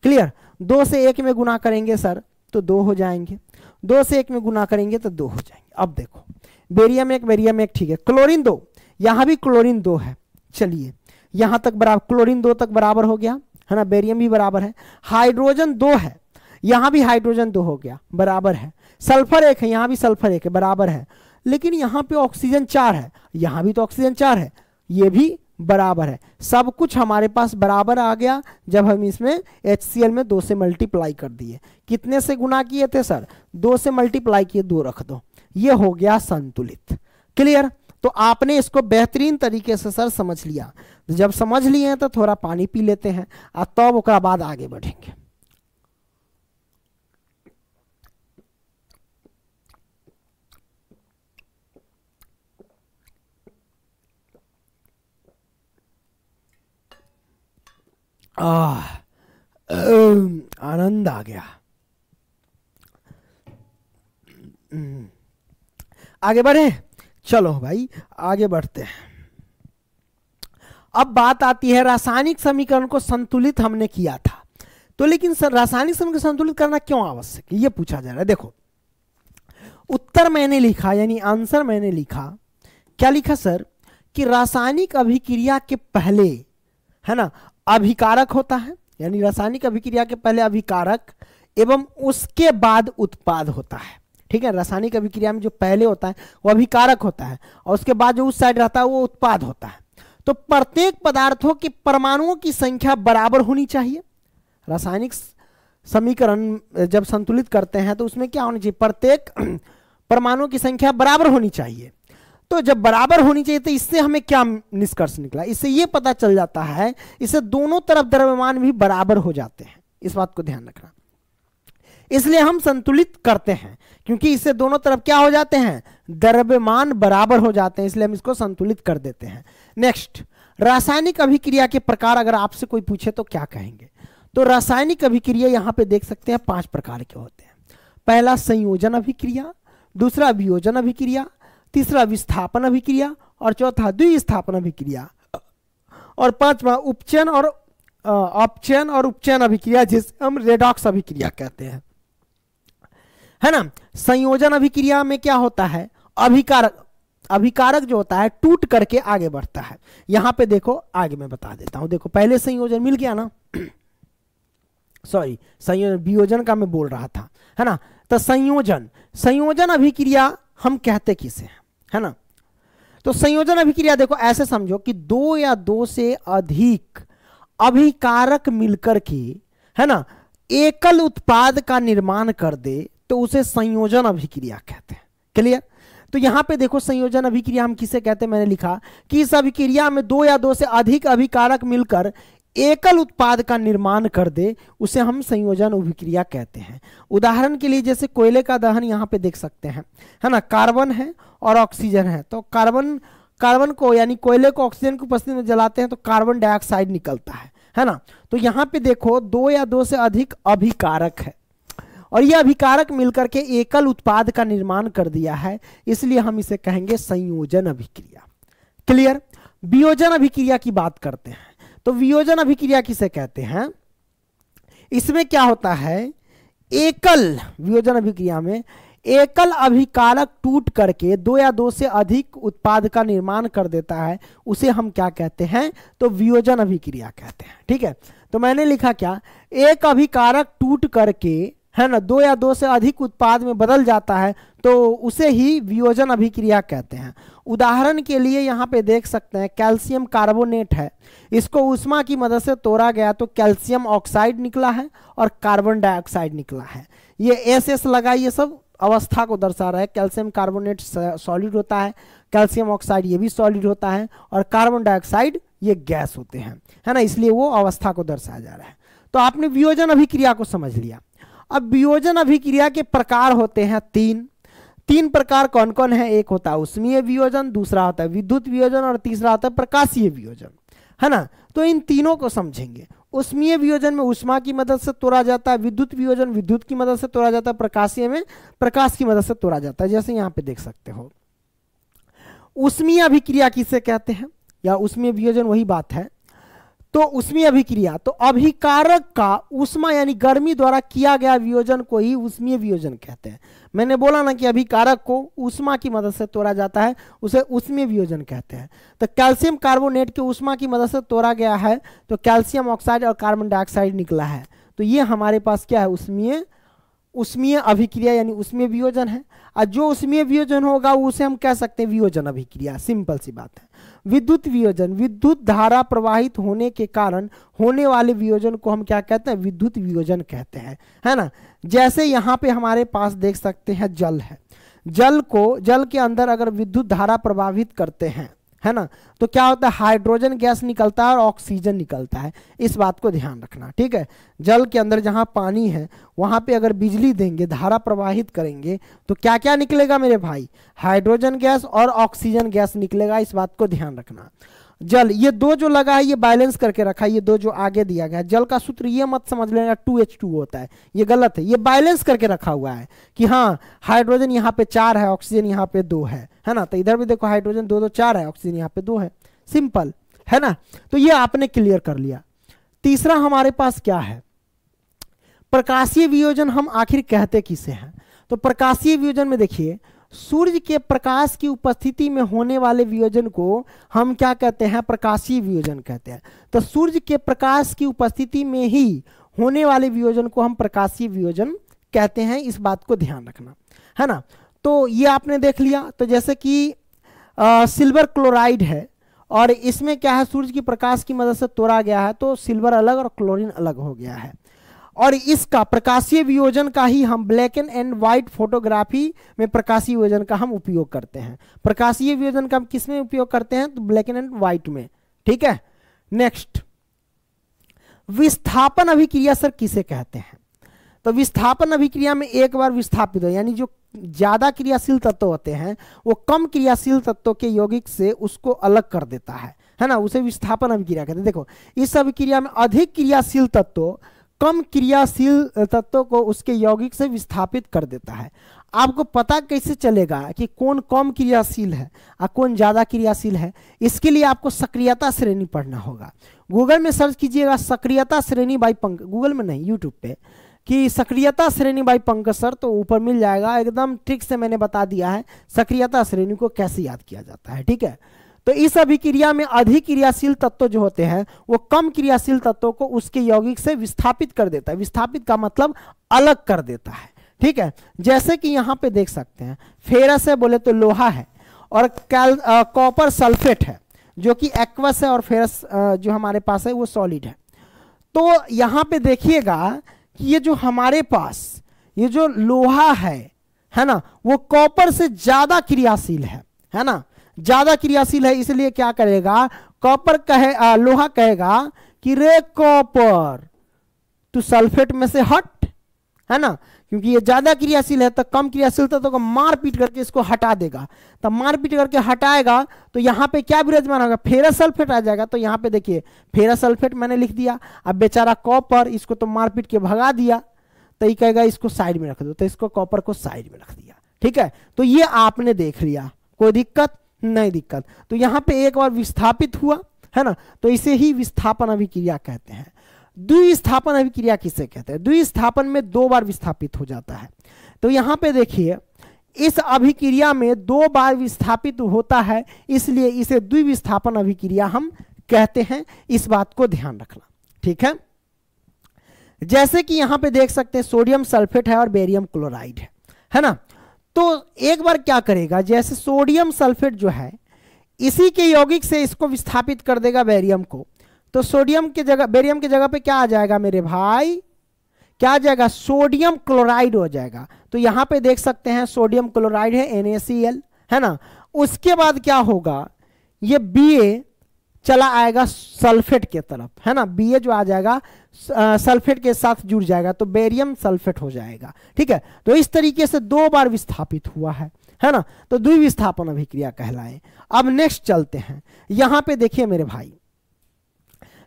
क्लियर? दो से एक में गुना करेंगे सर तो दो हो जाएँगे। दो से एक में गुना करेंगे तो दो हो जाएँगे। अब देखो, बेरियम एक बेरियम एक, ठीक है। क्लोरीन दो, यहाँ भी क्लोरीन दो है। चलिए, यहाँ तक बराबर, क्लोरीन दो तक बराबर हो गया, है ना? बेरियम भी बराबर है। हाइड्रोजन दो है, यहाँ भी हाइड्रोजन दो हो गया, बराबर है। सल्फ़र एक है, यहाँ भी सल्फ़र एक है, बराबर है। लेकिन यहाँ पे ऑक्सीजन चार है, यहाँ भी तो ऑक्सीजन चार है। ये भी बराबर है। सब कुछ हमारे पास बराबर आ गया जब हम इसमें एचसीएल में दो से मल्टीप्लाई कर दिए। कितने से गुना किए थे सर? दो से मल्टीप्लाई किए, दो रख दो। ये हो गया संतुलित। क्लियर तो आपने इसको बेहतरीन तरीके से सर समझ लिया। जब समझ लिए हैं तो थोड़ा पानी पी लेते हैं। और तब तो बाद आगे बढ़ेंगे। आनंद आ गया। आगे बढ़े। चलो भाई, आगे बढ़ते हैं। अब बात आती है रासायनिक समीकरण को संतुलित हमने किया था। तो लेकिन रासायनिक समीकरण संतुलित करना क्यों आवश्यक है? ये पूछा जा रहा है। देखो, उत्तर मैंने लिखा, यानी आंसर मैंने लिखा। क्या लिखा, सर? कि रासायनिक अभिक्रिया के पहले, है ना? अभिकारक होता है, यानी रासायनिक अभिक्रिया के पहले अभिकारक एवं उसके बाद उत्पाद होता है। ठीक है, रासायनिक अभिक्रिया में जो पहले होता है, वो अभिकारक होता है और उसके बाद जो उस साइड रहता है, वो उत्पाद होता है। तो प्रत्येक पदार्थों के परमाणुओं की संख्या बराबर होनी चाहिए। रासायनिक समीकरण जब संतुलित करते हैं तो उसमें क्या होना चाहिए? प्रत्येक (clears throat) परमाणुओं की संख्या बराबर होनी चाहिए। तो जब बराबर होनी चाहिए तो इससे हमें क्या निष्कर्ष निकला? इससे यह पता चल जाता है, इससे दोनों तरफ़ द्रव्यमान भी बराबर हो जाते हैं। इस बात को ध्यान रखना। इसलिए हम संतुलित करते हैं, क्योंकि इससे दोनों तरफ़ क्या हो जाते हैं? द्रव्यमान बराबर हो जाते हैं, इसलिए हम इसको संतुलित कर देते हैं। नेक्स्ट रासायनिक अभिक्रिया के प्रकार अगर आपसे कोई पूछे तो क्या कहेंगे? तो रासायनिक अभिक्रिया यहाँ पे देख सकते हैं, पाँच प्रकार के होते हैं। पहला संयोजन अभिक्रिया, दूसरा वियोजन अभिक्रिया तीसरा विस्थापन अभिक्रिया और चौथा द्विस्थापन अभिक्रिया। और पांचवा उपचयन और अपचयन और उपचयन अभिक्रिया, जिसे हम रेडॉक्स अभिक्रिया कहते हैं। है ना? संयोजन अभिक्रिया में क्या होता है? अभिकारक अभिकारक जो होता है, टूट करके आगे बढ़ता है। यहाँ पे देखो, आगे मैं बता देता हूँ। देखो, पहले संयोजन मिल गया ना? (clears throat) सॉरी संयोजन, वियोजन का मैं बोल रहा था। है ना? तो संयोजन संयोजन अभिक्रिया हम कहते किसे हैं? है ना? तो संयोजन अभिक्रिया देखो, ऐसे समझो कि दो या दो से अधिक अभिकारक मिलकर के, है ना, एकल उत्पाद का निर्माण कर दे तो उसे संयोजन अभिक्रिया कहते हैं। क्लियर? तो यहाँ पे देखो, संयोजन अभिक्रिया हम किसे कहते हैं? मैंने लिखा कि इस अभिक्रिया में दो या दो से अधिक अभिकारक मिलकर एकल उत्पाद का निर्माण कर दे, उसे हम संयोजन अभिक्रिया कहते हैं। उदाहरण के लिए जैसे कोयले का दहन यहाँ पे देख सकते हैं। है ना? कार्बन है और ऑक्सीजन है। तो कार्बन कार्बन को यानी कोयले को ऑक्सीजन की उपस्थिति में जलाते हैं तो कार्बन डाइऑक्साइड निकलता है। है ना? तो यहाँ पे देखो, दो या दो से अधिक अभिकारक है। और यह अभिकारक मिलकर के एकल उत्पाद का निर्माण कर दिया है। इसलिए हम इसे कहेंगे संयोजन अभिक्रिया। क्लियर? वियोजन अभिक्रिया की बात करते हैं। तो वियोजन अभिक्रिया किसे कहते हैं? इसमें क्या होता है? एकल, वियोजन अभिक्रिया में, एकल अभिकारक टूट करके दो या दो से अधिक उत्पाद का निर्माण कर देता है, उसे हम क्या कहते हैं? तो वियोजन अभिक्रिया कहते हैं। ठीक है? तो मैंने लिखा क्या? एक अभिकारक टूट करके है ना? दो या दो से अधिक उत्पाद में बदल जाता है तो उसे ही वियोजन अभिक्रिया कहते हैं। उदाहरण के लिए यहाँ पे देख सकते हैं, कैल्शियम कार्बोनेट है। इसको उष्मा की मदद से तोड़ा गया तो कैल्शियम ऑक्साइड निकला है और कार्बन डाइऑक्साइड निकला है। ये एस एस लगा ये सब अवस्था को दर्शा रहा है। कैल्शियम कार्बोनेट सॉलिड होता है, कैल्शियम ऑक्साइड ये भी सॉलिड होता है और कार्बन डाइऑक्साइड ये गैस होते हैं। है ना? इसलिए वो अवस्था को दर्शाया जा रहा है। तो आपने वियोजन अभिक्रिया को समझ लिया। अब वियोजन अभिक्रिया के प्रकार होते हैं तीन। तीन प्रकार कौन कौन है? एक होता है उष्मीय वियोजन, दूसरा होता है विद्युत वियोजन और तीसरा होता है प्रकाशीय वियोजन। है ना? तो इन तीनों को समझेंगे। उष्मीय वियोजन में उष्मा की मदद से तोड़ा जाता है, विद्युत वियोजन विद्युत की मदद से तोड़ा जाता है, प्रकाशीय में प्रकाश की मदद से तोड़ा जाता है, जैसे यहाँ पे देख सकते हो। उष्मीय अभिक्रिया किसे कहते हैं? या उष्मीय वियोजन वही बात है तो उसमें अभिक्रिया तो अभिकारक का उष्मा यानी गर्मी द्वारा किया गया वियोजन को ही उष्मीय वियोजन कहते हैं। मैंने बोला ना कि अभिकारक को उष्मा की मदद से तोड़ा जाता है, उसे उष्मीय वियोजन कहते हैं। तो कैल्शियम कार्बोनेट के उष्मा की मदद से तोड़ा गया है तो कैल्शियम ऑक्साइड और कार्बन डाइऑक्साइड निकला है। तो ये हमारे पास क्या है? उष्मीय उष्मीय अभिक्रिया यानी उष्मीय वियोजन है। और जो उष्मीय वियोजन होगा, उसे हम कह सकते हैं वियोजन अभिक्रिया। सिंपल सी बात है। विद्युत वियोजन, विद्युत धारा प्रवाहित होने के कारण होने वाले वियोजन को हम क्या कहते हैं? विद्युत वियोजन कहते हैं, है ना? जैसे यहाँ पे हमारे पास देख सकते हैं जल है। जल को, जल के अंदर अगर विद्युत धारा प्रभावित करते हैं है ना? तो क्या होता है? हाइड्रोजन गैस निकलता है और ऑक्सीजन निकलता है। इस बात को ध्यान रखना, ठीक है? जल के अंदर जहाँ पानी है, वहाँ पे अगर बिजली देंगे, धारा प्रवाहित करेंगे तो क्या क्या निकलेगा मेरे भाई? हाइड्रोजन गैस और ऑक्सीजन गैस निकलेगा, इस बात को ध्यान रखना। जल, ये दो जो लगा है, ये बैलेंस करके रखा है, ये दो जो आगे दिया गया है। जल का सूत्र ये मत समझ लेना, टू एच टू होता है। ये गलत है। ये बैलेंस करके रखा हुआ है कि हाँ हाइड्रोजन यहाँ पे चार है, ऑक्सीजन यहाँ पे दो है। है ना? तो इधर भी देखो हाइड्रोजन दो दो चार है ऑक्सीजन यहाँ पे दो है। सिंपल है ना? तो ये आपने क्लियर कर लिया। तीसरा हमारे पास क्या है? प्रकाशीय वियोजन हम आखिर कहते किसे हैं? तो प्रकाशीय वियोजन में देखिए, सूर्य के प्रकाश की उपस्थिति में होने वाले वियोजन को हम क्या कहते हैं? प्रकाशीय वियोजन कहते हैं। तो सूर्य के प्रकाश की उपस्थिति में ही होने वाले वियोजन को हम प्रकाशीय वियोजन कहते हैं। इस बात को ध्यान रखना, है ना? तो ये आपने देख लिया। तो जैसे कि सिल्वर क्लोराइड है और इसमें क्या है, सूर्य की प्रकाश की मदद से तोड़ा गया है तो सिल्वर अलग और क्लोरीन अलग हो गया है। और इसका प्रकाशीय वियोजन का ही हम black and and white photography में प्रकाशीय वियोजन का हम उपयोग करते हैं। प्रकाशीय वियोजन का हम किसमें उपयोग करते हैं तो ब्लैक एंड व्हाइट में। ठीक है? नेक्स्ट। विस्थापन अभिक्रिया सर किसे कहते हैं? तो विस्थापन अभिक्रिया में एक बार विस्थापित हो, यानी जो ज़्यादा क्रियाशील तत्व होते हैं, वो कम क्रियाशील तत्वों के यौगिक से उसको अलग कर देता है। है ना? उसे विस्थापन अभिक्रिया कहते हैं। देखो, इस अभिक्रिया में अधिक क्रियाशील तत्व कम क्रियाशील तत्वों को उसके यौगिक से विस्थापित कर देता है। आपको पता कैसे चलेगा कि कौन कम क्रियाशील है और कौन ज़्यादा क्रियाशील है? इसके लिए आपको सक्रियता श्रेणी पढ़ना होगा। गूगल में सर्च कीजिएगा सक्रियता श्रेणी बाई पंक गूगल में नहीं, यूट्यूब पे। कि सक्रियता श्रेणी बाई पंकज सर तो ऊपर मिल जाएगा। एकदम ट्रिक से मैंने बता दिया है, सक्रियता श्रेणी को कैसे याद किया जाता है, ठीक है? तो इस अभिक्रिया में अधिक क्रियाशील तत्व जो होते हैं, वो कम क्रियाशील तत्वों को उसके यौगिक से विस्थापित कर देता है। विस्थापित का मतलब अलग कर देता है, ठीक है? जैसे कि यहाँ पे देख सकते हैं, फेरस है, बोले तो लोहा है, और कैल कॉपर सल्फेट है, जो कि एक्वस है और फेरस जो हमारे पास है, वो सॉलिड है। तो यहाँ पे देखिएगा कि ये जो हमारे पास ये जो लोहा है है ना वो कॉपर से ज़्यादा क्रियाशील है है ना ज़्यादा क्रियाशील है इसलिए क्या करेगा कॉपर कहे आ, लोहा कहेगा कि रे कॉपर तू सल्फेट में से हट है ना? क्योंकि ये ज़्यादा क्रियाशील है तो कम क्रियाशील तो, तो मार पीट करके इसको हटा देगा। तो मार पीट करके हटाएगा तो यहाँ पे क्या विराजमान होगा? फेरस सल्फेट आ जाएगा। तो यहाँ पे देखिए फेरस सल्फेट मैंने लिख दिया। अब बेचारा कॉपर इसको तो मार पीट के भगा दिया। तो ये कहेगा इसको साइड में रख दो। तो इसको कॉपर को साइड में रख दिया। ठीक है? तो ये आपने देख लिया। कोई दिक्कत? नहीं दिक्कत। तो यहाँ पे एक बार विस्थापित हुआ है ना? तो इसे ही विस्थापन अभिक्रिया कहते हैं। द्विस्थापन अभिक्रिया किसे कहते हैं? द्विस्थापन में दो बार विस्थापित हो जाता है। तो यहाँ पे देखिए, इस अभिक्रिया में दो बार विस्थापित होता है, इसलिए इसे द्विविस्थापन अभिक्रिया हम कहते हैं। इस बात को ध्यान रखना, ठीक है? जैसे कि यहाँ पे देख सकते हैं, सोडियम सल्फेट है और बेरियम क्लोराइड है है ना? तो एक बार क्या करेगा, जैसे सोडियम सल्फेट जो है, इसी के यौगिक से इसको विस्थापित कर देगा बेरियम को। तो सोडियम के जगह, बेरियम की जगह पे क्या आ जाएगा मेरे भाई? क्या आ जाएगा? सोडियम क्लोराइड हो जाएगा। तो यहाँ पे देख सकते हैं सोडियम क्लोराइड है NaCl है ना? उसके बाद क्या होगा? ये बी चला आएगा सल्फेट के तरफ़, है ना? BA जो आ जाएगा सल्फेट के साथ जुड़ जाएगा तो बेरियम सल्फेट हो जाएगा, ठीक है? तो इस तरीके से दो बार विस्थापित हुआ है है ना? तो द्विविस्थापन अभिक्रिया कहलाए। अब नेक्स्ट चलते हैं। यहाँ पे देखिए मेरे भाई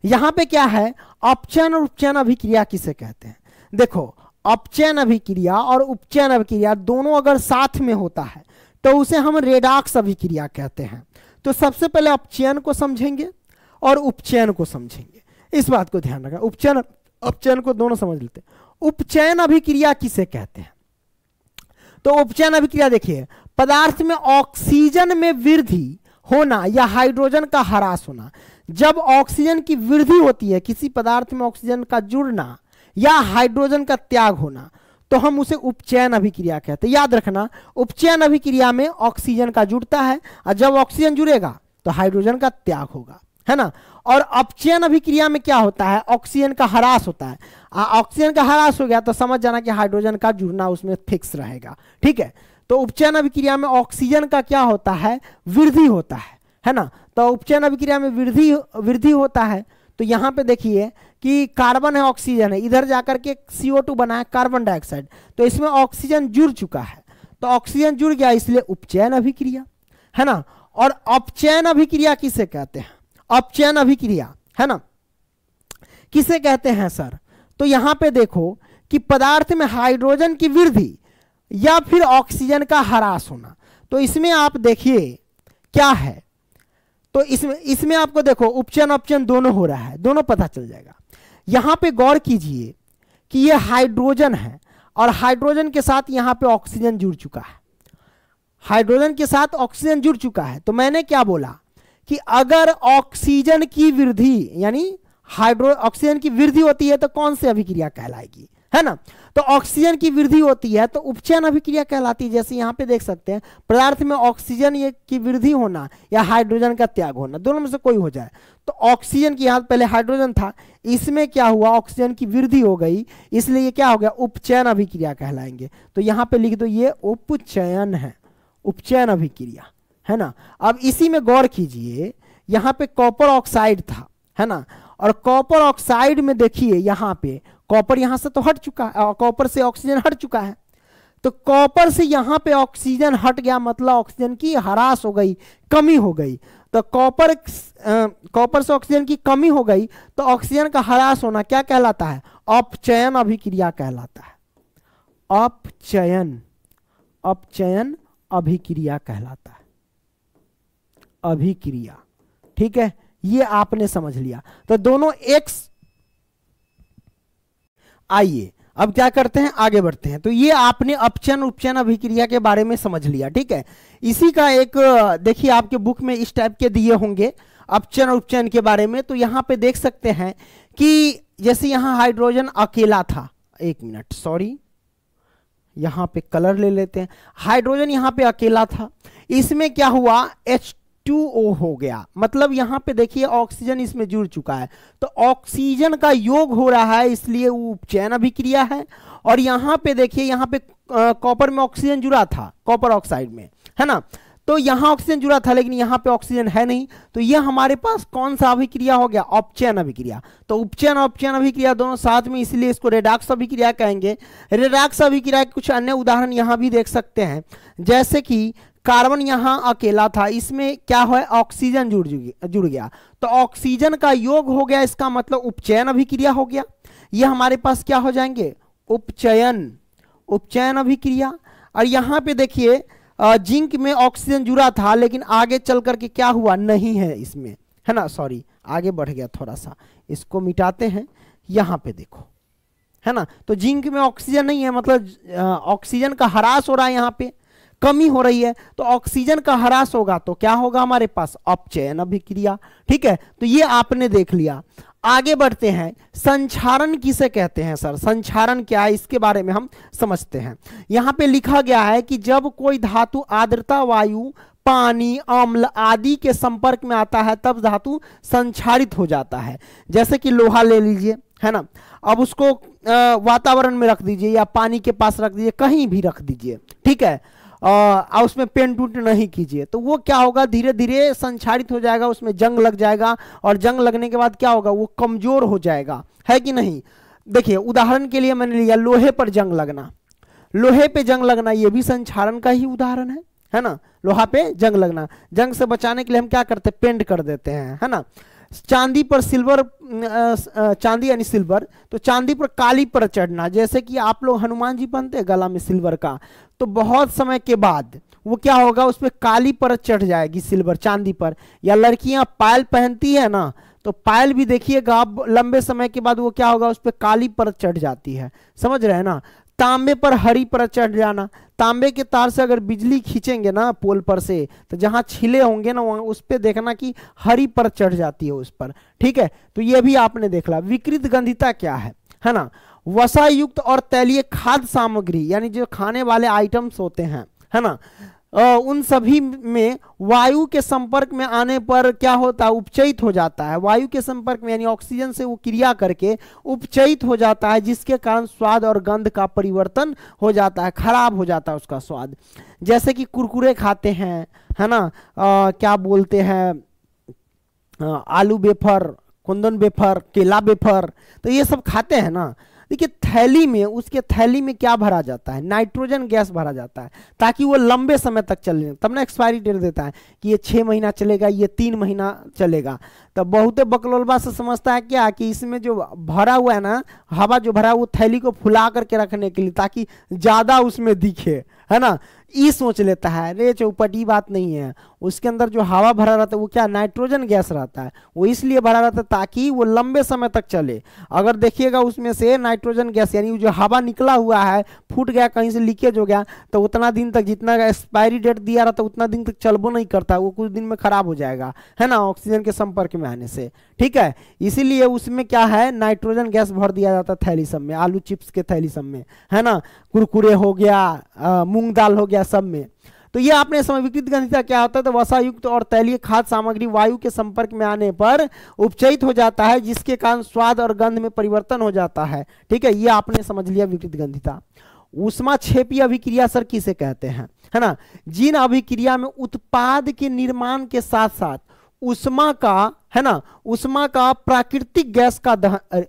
यहाँ पे क्या है? अपचयन और उपचयन अभिक्रिया किसे कहते हैं? देखो, अपचयन अभिक्रिया और उपचयन अभिक्रिया दोनों अगर साथ में होता है तो उसे हम रेडाक्स अभिक्रिया कहते हैं। तो सबसे पहले अपचयन को समझेंगे और उपचयन को समझेंगे। इस बात को ध्यान रखना। उपचयन, अपचयन को दोनों समझ लेते हैं। उपचयन अभिक्रिया किसे कहते हैं? तो उपचयन अभिक्रिया देखिए, पदार्थ में ऑक्सीजन में वृद्धि होना या हाइड्रोजन का ह्रास होना जब ऑक्सीजन की वृद्धि होती है, किसी पदार्थ में ऑक्सीजन का जुड़ना या हाइड्रोजन का त्याग होना तो हम उसे उपचयन अभिक्रिया कहते हैं। याद रखना, उपचयन अभिक्रिया में ऑक्सीजन का जुड़ता है और जब ऑक्सीजन जुड़ेगा तो हाइड्रोजन का त्याग होगा, है ना? और अपचयन अभिक्रिया में क्या होता है? ऑक्सीजन का हरास होता है। ऑक्सीजन का हरास हो गया तो समझ जाना कि हाइड्रोजन का जुड़ना उसमें फिक्स रहेगा, ठीक है? तो उपचयन अभिक्रिया में ऑक्सीजन का क्या होता है? वृद्धि होता है। है ना? तो उपचयन अभिक्रिया में वृद्धि वृद्धि होता है। तो यहाँ पे देखिए कि कार्बन है, ऑक्सीजन है। इधर जाकर के CO2 बना है कार्बन डाइऑक्साइड। तो इसमें ऑक्सीजन जुड़ चुका है। तो ऑक्सीजन जुड़ गया, इसलिए उपचयन अभिक्रिया, है ना? और अपचयन अभिक्रिया किसे कहते हैं? अपचयन अभिक्रिया, है ना? किसे कहते हैं, सर? तो यहाँ पे देखो कि पदार्थ में हाइड्रोजन की वृद्धि या फिर ऑक्सीजन का ह्रास होना। तो इसमें आप देखिए क्या है। तो इसमें इसमें आपको देखो उपचन अपचयन दोनों हो रहा है, दोनों पता चल जाएगा। यहाँ पे गौर कीजिए कि ये हाइड्रोजन है, और हाइड्रोजन के साथ यहाँ पे ऑक्सीजन जुड़ चुका है। हाइड्रोजन के साथ ऑक्सीजन जुड़ चुका है तो मैंने क्या बोला कि अगर ऑक्सीजन की वृद्धि, यानी हाइड्रो ऑक्सीजन की वृद्धि होती है तो कौन सी अभिक्रिया कहलाएगी? है ना? तो ऑक्सीजन की वृद्धि होती है तो उपचयन अभिक्रिया कहलाती है। जैसे यहाँ पे देख सकते हैं, पदार्थ में ऑक्सीजन की वृद्धि होना या हाइड्रोजन का त्याग होना, दोनों में से कोई हो जाए। तो ऑक्सीजन की यहाँ पहले हाइड्रोजन था, इसमें क्या हुआ, ऑक्सीजन की वृद्धि हो गई, इसलिए ये क्या हो गया, उपचयन अभिक्रिया कहलाएँगे। तो यहाँ पर लिख दो, ये उपचयन है, उपचयन अभिक्रिया, है ना? अब इसी में गौर कीजिए, यहाँ पे कॉपर ऑक्साइड था, है ना? और कॉपर ऑक्साइड में देखिए, यहाँ पे कॉपर यहाँ से तो हट चुका है कॉपर से ऑक्सीजन हट चुका है। तो कॉपर से यहाँ पे ऑक्सीजन हट गया मतलब ऑक्सीजन की हरास हो गई, कमी हो गई। तो कॉपर कॉपर से ऑक्सीजन की कमी हो गई तो ऑक्सीजन का हरास होना क्या कहलाता है? अपचयन अभिक्रिया कहलाता है। अपचयन अपचयन अभिक्रिया कहलाता है। अभिक्रिया, ठीक है? ये आपने समझ लिया। तो दोनों एक्स आइए, अब क्या करते हैं? आगे बढ़ते हैं। तो ये आपने अपचन उपचन अभिक्रिया के बारे में समझ लिया, ठीक है? इसी का एक, देखिए, आपके बुक में इस टाइप के दिए होंगे अपचन उपचन के बारे में। तो यहाँ पे देख सकते हैं कि जैसे यहाँ हाइड्रोजन अकेला था, एक मिनट सॉरी यहाँ पे कलर ले लेते हैं। हाइड्रोजन यहाँ पे अकेला था। इसमें क्या हुआ? एच टू ओ हो गया। मतलब यहाँ पे देखिए ऑक्सीजन इसमें जुड़ चुका है। तो ऑक्सीजन का योग हो रहा है, इसलिए वो उपचयन अभिक्रिया है। और यहाँ पे देखिए, यहाँ पे कॉपर में ऑक्सीजन जुड़ा था, कॉपर ऑक्साइड में, है ना? तो यहाँ ऑक्सीजन जुड़ा था, लेकिन यहाँ पे ऑक्सीजन है नहीं। तो ये हमारे पास कौन सा अभिक्रिया हो गया? उपचयन अभिक्रिया। तो उपचयन उपचयन अभिक्रिया दोनों साथ में, इसलिए इसको रेडाक्स अभिक्रिया कहेंगे। रेडाक्स अभिक्रिया के कुछ अन्य उदाहरण यहाँ भी देख सकते हैं। जैसे कि कार्बन यहाँ अकेला था, इसमें क्या है? ऑक्सीजन जुड़ जुड़ गया तो ऑक्सीजन का योग हो गया, इसका मतलब उपचयन अभिक्रिया हो गया। ये हमारे पास क्या हो जाएँगे? उपचयन उपचयन अभिक्रिया और यहाँ पे देखिए जिंक में ऑक्सीजन जुड़ा था, लेकिन आगे चल करके क्या हुआ? नहीं है इसमें। है ना? सॉरी, आगे बढ़ गया थोड़ा सा। इसको मिटाते हैं। यहाँ पे देखो। है ना? तो जिंक में ऑक्सीजन नहीं है मतलब ऑक्सीजन का हरास हो रहा है यहाँ पे। कमी हो रही है तो ऑक्सीजन का ह्रास होगा तो क्या होगा हमारे पास? अपचयन अभिक्रिया, ठीक है? तो ये आपने देख लिया। आगे बढ़ते हैं। संचारण किसे कहते हैं, सर? संचारण क्या है? इसके बारे में हम समझते हैं। यहाँ पे लिखा गया है कि जब कोई धातु आर्द्रता, वायु, पानी, अम्ल आदि के संपर्क में आता है, तब धातु संचारित हो जाता है। जैसे कि लोहा ले लीजिए, है ना? अब उसको वातावरण में रख दीजिए या पानी के पास रख दीजिए, कहीं भी रख दीजिए, ठीक है? और उसमें पेंट टूट नहीं कीजिए। तो वो क्या होगा? धीरे धीरे संचारित हो जाएगा, उसमें जंग लग जाएगा और जंग लगने के बाद क्या होगा? वो कमज़ोर हो जाएगा। है कि नहीं? देखिए, उदाहरण के लिए मैंने लिया लोहे पर जंग लगना। लोहे पे जंग लगना ये भी संचारण का ही उदाहरण है है ना? लोहा पे जंग लगना। जंग से बचाने के लिए हम क्या करते? हैं पेंट कर देते हैं, है ना? चांदी पर सिल्वर चांदी यानी सिल्वर तो चांदी पर काली पर चढ़ना। जैसे कि आप लोग हनुमान जी बनते हैं गला में सिल्वर का। तो बहुत समय के बाद वो क्या होगा, उस पर काली परत चढ़ जाएगी, सिल्वर, चांदी पर। या लड़कियाँ पायल पहनती है ना तो पायल भी देखिएगा लंबे समय के बाद वो क्या होगा, उस पर काली परत चढ़ जाती है। समझ रहे हैं ना? तांबे पर हरी परत चढ़ जाना। तांबे के तार से अगर बिजली खींचेंगे ना, पोल पर से तो जहाँ छिले होंगे ना, वहाँ उस पर देखना कि हरी परत चढ़ जाती है उस पर। ठीक है? तो ये भी आपने देख ला। विकृत गंधिता क्या है? है ना? वसा युक्त और तैलीय खाद्य सामग्री यानी जो खाने वाले आइटम्स होते हैं है ना? उन सभी में वायु के संपर्क में आने पर क्या होता है? उपचयित हो जाता है। वायु के संपर्क में यानी ऑक्सीजन से वो क्रिया करके उपचयित हो जाता है जिसके कारण स्वाद और गंध का परिवर्तन हो जाता है खराब हो जाता है उसका स्वाद। जैसे कि कुरकुरे खाते हैं है ना? आ, क्या बोलते हैं? आलू बेफर कुंदन बेफर केला बेफर तो ये सब खाते हैं ना? देखिए, थैली में, उसके थैली में क्या भरा जाता है? नाइट्रोजन गैस भरा जाता है, ताकि वो लंबे समय तक चले तब ना एक्सपायरी डेट देता है कि ये छः महीना चलेगा, ये तीन महीना चलेगा। तो बहुत बकलोलबा से समझता है क्या कि इसमें जो भरा हुआ है ना, हवा जो भरा हुआ थैली को फुला करके रखने के लिए, ताकि ज़्यादा उसमें दिखे, है ना? ई सोच लेता है, अरे चौपटी बात नहीं है, उसके अंदर जो हवा भरा रहता है, वो क्या नाइट्रोजन गैस रहता है? वो इसलिए भरा रहता है ताकि वो लंबे समय तक चले। अगर देखिएगा उसमें से नाइट्रोजन गैस, यानी जो हवा निकला हुआ है, फूट गया, कहीं से लीकेज हो गया तो उतना दिन तक जितना एक्सपायरी डेट दिया रहता है, उतना दिन तक चलबो नहीं करता, वो कुछ दिन में खराब हो जाएगा, है ना, ऑक्सीजन के संपर्क में आने से। ठीक है? इसीलिए उसमें क्या है, नाइट्रोजन गैस भर दिया जाता है थैली सब में, आलू चिप्स के थैली सब में, है ना? कुरकुरे हो गया मूंग दाल हो गया सब में। तो ये आपने समय विकृत गंधिता क्या होता है? तो वसा युक्त और तैलीय खाद्य सामग्री वायु के संपर्क में आने पर उपचयित हो जाता है, जिसके कारण स्वाद और गंध में परिवर्तन हो जाता है। ठीक है, ये आपने समझ लिया विकृत गंधिता उष्मा छेपी अभिक्रिया सर किसे कहते हैं? है ना? जिन अभिक्रिया में उत्पाद के निर्माण के साथ साथ उष्मा का, है ना? उष्मा का प्राकृतिक गैस का दहन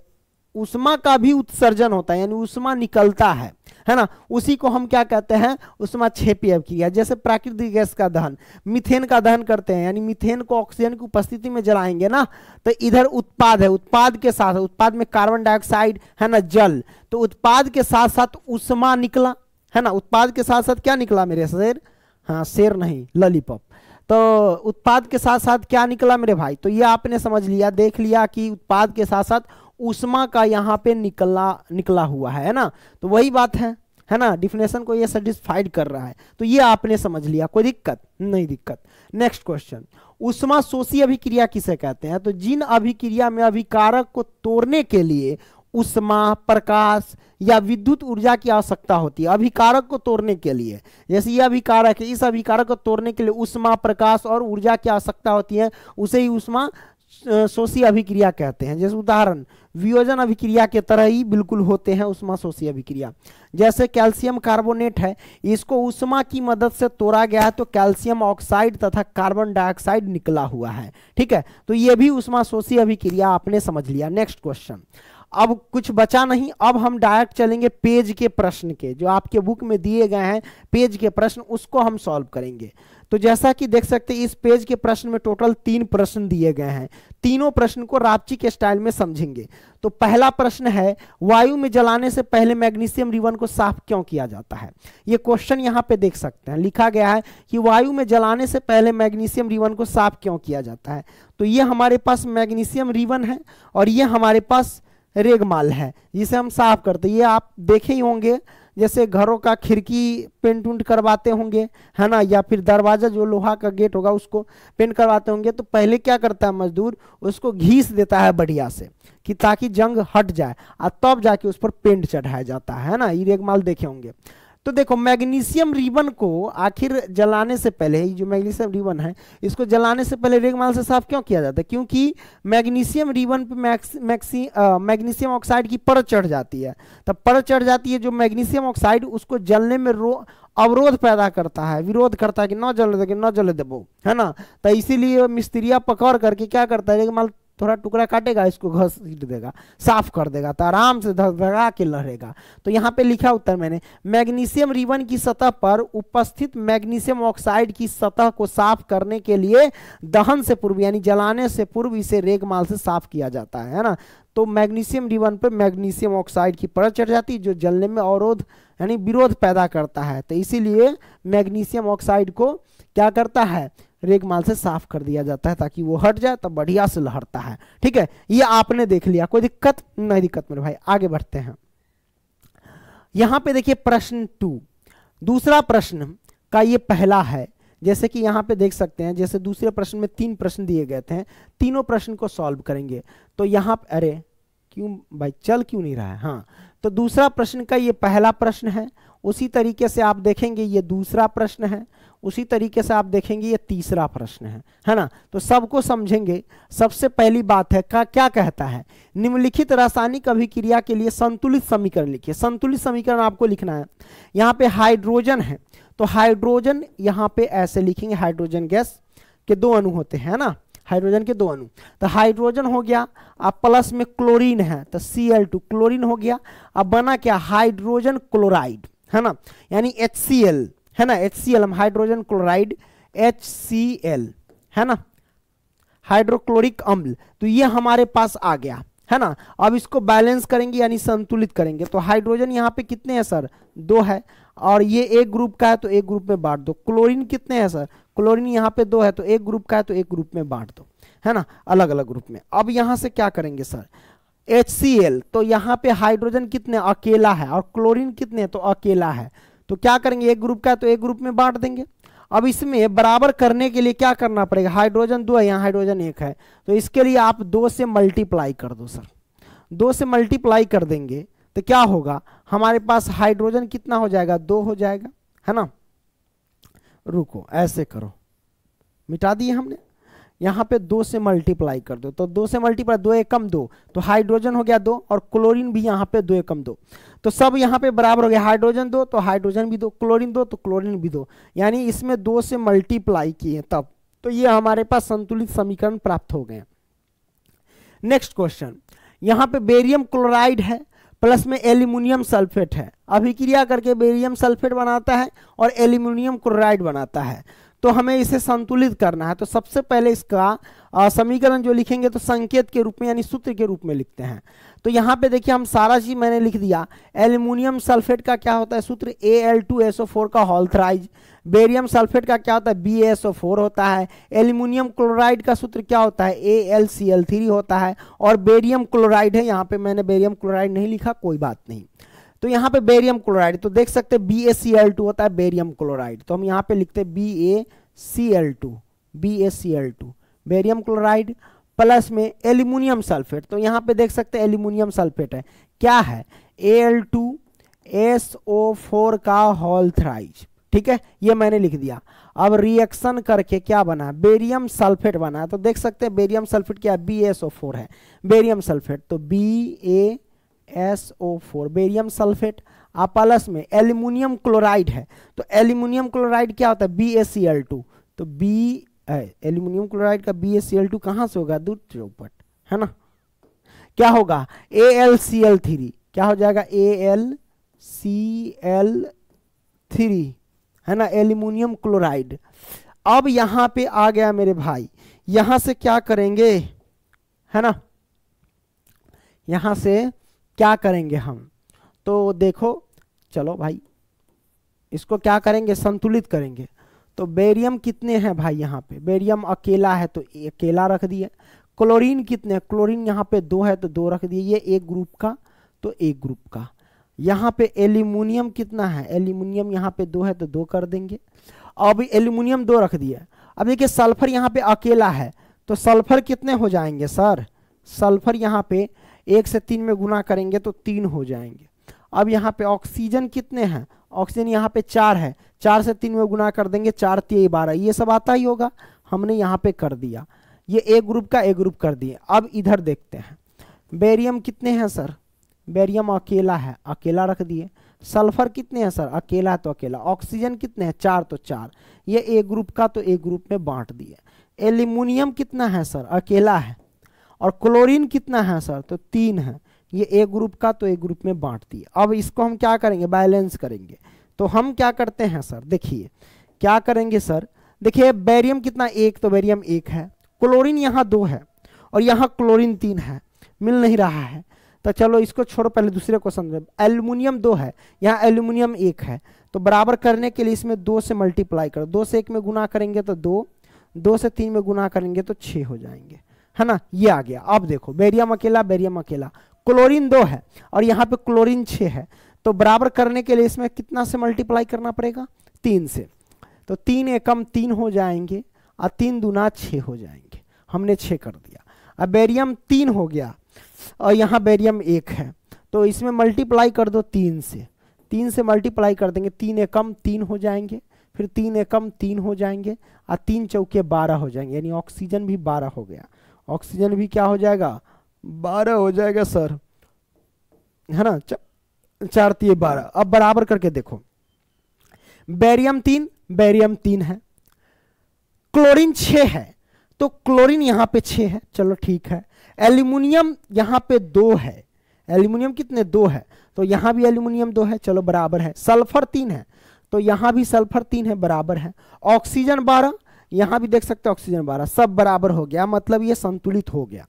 उष्मा का भी उत्सर्जन होता है, यानी उष्मा निकलता है। है ना? उसी को हम क्या कहते हैं? उष्मा छेपी अभिक्रिया जैसे प्राकृतिक गैस का दहन, मीथेन का दहन करते हैं, यानी मीथेन को ऑक्सीजन की उपस्थिति में जलाएँगे ना तो इधर उत्पाद है, उत्पाद के साथ, उत्पाद में कार्बन डाइऑक्साइड है ना, जल। तो उत्पाद के साथ साथ उष्मा निकला, है ना? उत्पाद के साथ साथ क्या निकला मेरे शेर? हाँ शेर नहीं, ललीपॉप। तो उत्पाद के साथ साथ क्या निकला मेरे भाई? तो ये आपने समझ लिया, देख लिया कि उत्पाद के साथ साथ उष्मा का यहाँ पे निकला निकला हुआ है ना? तो वही बात है है ना? डिफिनेशन को ये सेटिस्फाइड कर रहा है। तो ये आपने समझ लिया, कोई दिक्कत? नहीं दिक्कत। नेक्स्ट क्वेश्चन उष्मा शोषी अभिक्रिया किसे कहते हैं? तो जिन अभिक्रिया में अभिकारक को तोड़ने के लिए उष्मा, प्रकाश या विद्युत ऊर्जा की आवश्यकता होती है, अभिकारक को तोड़ने के लिए। जैसे ये अभिकारक है, इस अभिकारक को तोड़ने के लिए उष्मा, प्रकाश और ऊर्जा की आवश्यकता होती है, उसे ही उष्मा शोषी अभिक्रिया कहते हैं। जैसे उदाहरण, वियोजन अभिक्रिया के तरह ही बिल्कुल होते हैं उष्मा शोषी अभिक्रिया। जैसे कैल्शियम कार्बोनेट है, इसको उष्मा की मदद से तोड़ा गया है तो कैल्शियम ऑक्साइड तथा कार्बन डाइऑक्साइड निकला हुआ है। ठीक है? तो ये भी उष्मा शोषी अभिक्रिया, आपने समझ लिया। Next question. अब कुछ बचा नहीं, अब हम डायरेक्ट चलेंगे पेज के प्रश्न के। जो आपके बुक में दिए गए हैं, पेज के प्रश्न, उसको हम सॉल्व करेंगे। तो जैसा कि देख सकते हैं, इस पेज के प्रश्न में टोटल तीन प्रश्न दिए गए हैं। तीनों प्रश्न को रापची के स्टाइल में समझेंगे। तो पहला प्रश्न है, वायु में जलाने से पहले मैग्नीशियम रिवन को साफ़ क्यों किया जाता है? ये क्वेश्चन यहाँ पे देख सकते हैं। लिखा गया है कि वायु में जलाने से पहले मैग्नीशियम रिवन को साफ़ क्यों किया जाता है? तो ये हमारे पास मैग्नीशियम रिवन है और ये हमारे पास रेगमाल है, जिसे हम साफ़ करते ये आप देखे ही होंगे जैसे घरों का खिड़की पेंट उंट करवाते होंगे, है ना? या फिर दरवाज़ा जो लोहा का गेट होगा, उसको पेंट करवाते होंगे तो पहले क्या करता है मजदूर? उसको घीस देता है बढ़िया से, कि ताकि जंग हट जाए, और तब जाके उस पर पेंट चढ़ाया जाता है ना? ये रेगमाल देखे होंगे। तो देखो, मैग्नीशियम रिबन को आखिर जलाने से पहले जो मैग्नीशियम रिबन है, इसको जलाने से पहले रेगमाल से साफ़ क्यों किया जाता है? क्योंकि मैग्नीशियम रिबन पे मैक्सी मैग्नीशियम ऑक्साइड की परत चढ़ जाती है। तब परत चढ़ जाती है, जो मैग्नीशियम ऑक्साइड, उसको जलने में रो, अवरोध पैदा करता है, विरोध करता है कि न जल दे न जल देबो, है ना? तो इसीलिए मिस्त्रिया पकड़ करके क्या करता है, रेगमाल थोड़ा टुकड़ा काटेगा, इसको घसीट देगा, साफ़ कर देगा तो आराम से धगा के लड़ेगा तो यहाँ पे लिखा उत्तर मैंने, मैग्नीशियम रिबन की सतह पर उपस्थित मैग्नीशियम ऑक्साइड की सतह को साफ़ करने के लिए दहन से पूर्व, यानी जलाने से पूर्व इसे रेगमाल से साफ़ किया जाता है ना? तो मैग्नीशियम रिबन पर मैग्नीशियम ऑक्साइड की परत चढ़ जाती है, जो जलने में अवरोध, यानी विरोध पैदा करता है। तो इसीलिए मैग्नीशियम ऑक्साइड को क्या करता है? रेगमाल से साफ़ कर दिया जाता है ताकि वो हट जाए तो बढ़िया से लहरता है। ठीक है? ये आपने देख लिया। कोई दिक्कत? नहीं दिक्कत मेरे भाई। आगे बढ़ते हैं। यहाँ पे देखिए प्रश्न टू। दूसरा प्रश्न का ये पहला है। जैसे कि यहाँ पे देख सकते हैं, जैसे दूसरे प्रश्न में तीन प्रश्न दिए गए थे, तीनों प्रश्न को सॉल्व करेंगे। तो यहाँ अरे, क्यों भाई? चल क्यों नहीं रहा है? हाँ। तो दूसरा प्रश्न का ये पहला प्रश्न है उसी तरीके से आप देखेंगे ये दूसरा प्रश्न है, उसी तरीके से आप देखेंगे ये तीसरा प्रश्न है है ना? तो सबको समझेंगे, सबसे पहली बात है, का, क्या कहता है? निम्नलिखित रासायनिक अभिक्रिया के लिए संतुलित समीकरण लिखिए। संतुलित समीकरण आपको लिखना है। यहाँ पे हाइड्रोजन है तो हाइड्रोजन यहाँ पे ऐसे लिखेंगे, हाइड्रोजन गैस के दो अणु होते हैं ना? हाइड्रोजन के दो अणु। तो हाइड्रोजन हो गया, अब प्लस में क्लोरीन है तो सी क्लोरीन हो गया। अब बना क्या? Hydrogen chloride. है ना? यानी एच सी एल है ना? एच हम hydrogen chloride H C L है ना? हाइड्रोक्लोरिक अम्ल तो ये हमारे पास आ गया, है ना? अब इसको बैलेंस करेंगे यानी संतुलित करेंगे। तो हाइड्रोजन यहाँ पे कितने हैं सर दो है। और ये एक ग्रुप का है तो एक ग्रुप में बांट दो। क्लोरीन कितने हैं सर क्लोरीन यहाँ पे दो है तो एक ग्रुप का है तो एक ग्रुप में बांट दो, है ना? अलग अलग ग्रुप में। अब यहाँ से क्या करेंगे सर एच तो यहाँ पे हाइड्रोजन कितने? अकेला है और क्लोरीन कितने? तो अकेला है। तो क्या करेंगे? एक ग्रुप का तो एक ग्रुप में बांट देंगे। अब इसमें बराबर करने के लिए क्या करना पड़ेगा? हाइड्रोजन दो है, यहाँ हाइड्रोजन एक है। तो इसके लिए आप दो से मल्टीप्लाई कर दो सर दो से मल्टीप्लाई कर देंगे तो क्या होगा? हमारे पास हाइड्रोजन कितना हो जाएगा? दो हो जाएगा, है ना? रुको, ऐसे करो। मिटा दिए हमने। यहाँ पे दो से मल्टीप्लाई कर दो। तो दो से मल्टीप्लाई दो एकम दो। तो हाइड्रोजन हो गया दो और क्लोरीन भी यहाँ पे दो एकम दो। तो सब यहाँ पे बराबर हो गया हाइड्रोजन दो तो हाइड्रोजन भी दो क्लोरीन दो तो क्लोरीन भी दो। यानी इसमें दो से मल्टीप्लाई किए तब। तो ये हमारे पास संतुलित समीकरण प्राप्त हो गए। नेक्स्ट क्वेश्चन यहाँ पे बेरियम क्लोराइड है प्लस में एल्यूमिनियम सल्फेट है। अभिक्रिया करके बेरियम सल्फेट बनाता है और एल्यूमिनियम क्लोराइड बनाता है। तो हमें इसे संतुलित करना है। तो सबसे पहले इसका समीकरण जो लिखेंगे तो संकेत के रूप में यानी सूत्र के रूप में लिखते हैं। तो यहाँ पे देखिए, हम सारा चीज़ मैंने लिख दिया। एल्यूमिनियम सल्फेट का क्या होता है सूत्र? A L two S O four का हॉलथराइज। बेरियम सल्फेट का क्या होता है? बी एस ओ फोर होता है। एल्यूमिनियम क्लोराइड का सूत्र क्या होता है? A L C L three होता है। और बेरियम क्लोराइड है, यहाँ पे मैंने बेरियम क्लोराइड नहीं लिखा, कोई बात नहीं। तो यहाँ पे बेरियम क्लोराइड तो देख सकते हैं B A C L two होता है बेरियम क्लोराइड तो हम यहाँ पे लिखते हैं B A C L two B A C L two barium chloride plus में एल्यूमिनियम सल्फेट तो यहाँ पे देख सकते हैं एल्यूमिनियम सल्फेट है। क्या है? A L two S O four का होल थ्राइज ठीक है? ये मैंने लिख दिया। अब रिएक्शन करके क्या बना? बेरियम सल्फेट बना। तो देख सकते हैं बेरियम सल्फेट क्या बी एस ओ फोर है। बेरियम सल्फेट तो B A S O four barium sulphate आप प्लस में एल्यूमिनियम क्लोराइड है तो एल्यूमिनियम क्लोराइड क्या होता है B S C L two तो बी एल्यूमिनियम क्लोराइड का B S C L two कहाँ से होगा दूध चौपट है ना क्या होगा A L C L three क्या हो जाएगा A L C L three है ना एल्यूमिनियम क्लोराइड अब यहाँ पे आ गया मेरे भाई यहाँ से क्या करेंगे है ना यहाँ से क्या करेंगे हम? तो देखो, चलो भाई, इसको क्या करेंगे? संतुलित करेंगे। तो बेरियम कितने हैं भाई यहाँ पे? बेरियम अकेला है तो अकेला रख दिए। क्लोरीन कितने हैं? क्लोरीन यहाँ पे दो है तो दो रख दिए। ये एक ग्रुप का तो एक ग्रुप का। यहाँ पे एल्यूमिनियम कितना है? एल्यूमिनियम यहाँ पे दो है तो दो कर देंगे। अब एल्यूमिनियम दो रख दिए। अब देखिए, सल्फ़र यहाँ पे अकेला है तो सल्फ़र कितने हो जाएँगे, सर? सल्फ़र यहाँ पे एक से तीन में गुना करेंगे तो तीन हो जाएँगे। अब यहाँ पे ऑक्सीजन कितने हैं? ऑक्सीजन यहाँ पे चार है। चार से तीन में गुना कर देंगे, चार तीन बारह। ये सब आता ही होगा। हमने यहाँ पे कर दिया। ये एक ग्रुप का एक ग्रुप कर दिए। अब इधर देखते हैं। बेरियम कितने हैं सर बेरियम अकेला है। अकेला रख दिए। सल्फ़र कितने हैं सर अकेला है तो अकेला। ऑक्सीजन कितने हैं? चार तो चार। ये एक ग्रुप का तो एक ग्रुप में बांट दिए। एल्यूमिनियम कितना है सर अकेला है। और क्लोरीन कितना है, सर? तो तीन है। ये एक ग्रुप का तो एक ग्रुप में बांट दिए अब इसको हम क्या करेंगे? बैलेंस करेंगे। तो हम क्या करते हैं, सर? देखिए, क्या करेंगे, सर? देखिए, बैरियम कितना? एक तो बैरियम एक है। क्लोरीन यहाँ दो है और यहाँ क्लोरीन तीन है। मिल नहीं रहा है। तो चलो, इसको छोड़ो, पहले दूसरे को समझे। एल्यूमिनियम दो है, यहाँ एल्यूमिनियम एक है। तो बराबर करने के लिए इसमें दो से मल्टीप्लाई करो। दो से एक में गुना करेंगे तो दो दो से तीन में गुना करेंगे तो छः हो जाएँगे। है ना? ये आ गया। अब देखो, बेरियम अकेला बेरियम अकेला। क्लोरीन दो है और यहाँ पे क्लोरीन छः है। तो बराबर करने के लिए इसमें कितना से मल्टीप्लाई करना पड़ेगा? तीन से। तो तीन एकम तीन हो जाएँगे और तीन दुना छः हो जाएँगे। हमने छः कर दिया। अब बेरियम तीन हो गया और यहाँ बेरियम एक है। तो इसमें मल्टीप्लाई कर दो तीन से। तीन से मल्टीप्लाई कर देंगे। तीन एकम तीन हो जाएँगे। फिर तीन एकम तीन हो जाएँगे और तीन चौके बारह हो जाएँगे। यानी ऑक्सीजन भी बारह हो गया। ऑक्सीजन भी क्या हो जाएगा? बारह हो जाएगा, सर। है ना? चार तीन बारह। अब बराबर करके देखो। बैरियम तीन बैरियम तीन है। क्लोरीन छ है। तो क्लोरीन यहाँ पे छ है। चलो ठीक है। एल्यूमिनियम यहाँ पे दो है। एल्यूमिनियम कितने? दो है। तो यहाँ भी एल्यूमिनियम दो है। चलो बराबर है। सल्फ़र तीन है। तो यहाँ भी सल्फ़र तीन है। बराबर है। ऑक्सीजन बारह यहाँ भी देख सकते हैं ऑक्सीजन बारह, सब बराबर हो गया मतलब ये संतुलित हो गया।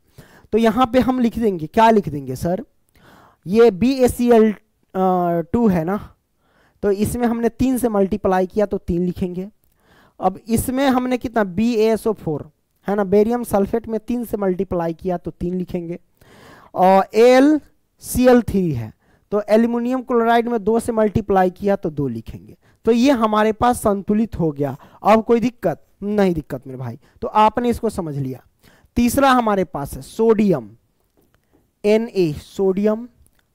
तो यहाँ पे हम लिख देंगे, क्या लिख देंगे सर? ये B A C L two है ना? तो इसमें हमने तीन से मल्टीप्लाई किया तो तीन लिखेंगे। अब इसमें हमने कितना? बी एस ओ फोर है ना? बेरियम सल्फेट में तीन से मल्टीप्लाई किया तो तीन लिखेंगे। और एल सी एल थ्री है तो एल्यूमिनियम क्लोराइड में दो से मल्टीप्लाई किया तो दो लिखेंगे। तो ये हमारे पास संतुलित हो गया। अब कोई दिक्कत? नहीं दिक्कत मेरे भाई। तो आपने इसको समझ लिया। तीसरा हमारे पास है सोडियम। N A sodium.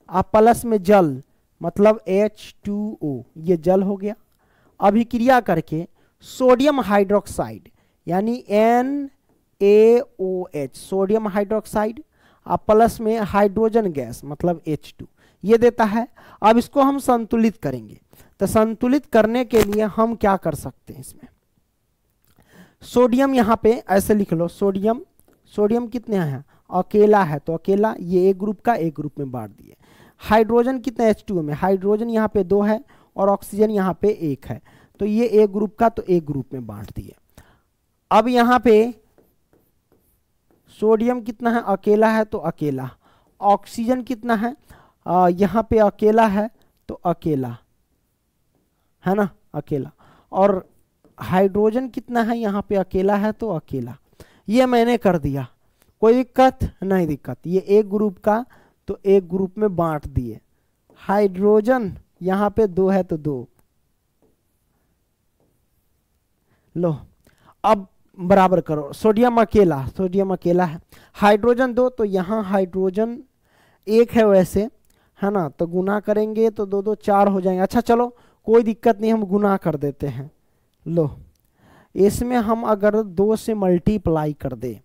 आप प्लस में जल मतलब H2O ये जल हो गया। अभिक्रिया करके सोडियम हाइड्रोक्साइड, यानी N A O H sodium hydroxide अब प्लस में हाइड्रोजन गैस मतलब H2 ये देता है। अब इसको हम संतुलित करेंगे। तो संतुलित करने के लिए हम क्या कर सकते हैं इसमें? सोडियम यहाँ पे ऐसे लिख लो सोडियम सोडियम कितने हैं? अकेला है तो अकेला ये एक ग्रुप का एक ग्रुप में बांट दिए। हाइड्रोजन कितने एच टू में हाइड्रोजन यहाँ पे दो है और ऑक्सीजन यहाँ पे एक है। तो ये एक ग्रुप का तो एक ग्रुप में बांट दिए। अब यहाँ पे सोडियम कितना है? अकेला है तो अकेला। ऑक्सीजन कितना है? आ, यहाँ पे अकेला है तो अकेला। है ना? अकेला। और हाइड्रोजन कितना है? यहाँ पे अकेला है तो अकेला। ये मैंने कर दिया। कोई दिक्कत? नहीं दिक्कत। ये एक ग्रुप का तो एक ग्रुप में बांट दिए। हाइड्रोजन यहाँ पे दो है तो दो। लो, अब बराबर करो। सोडियम अकेला सोडियम अकेला है। हाइड्रोजन दो तो यहाँ हाइड्रोजन एक है वैसे, है ना? तो गुना करेंगे तो दो दो, चार हो जाएँगे। अच्छा चलो, कोई दिक्कत नहीं, हम गुना कर देते हैं। लो। इसमें हम अगर दो से मल्टीप्लाई कर दे,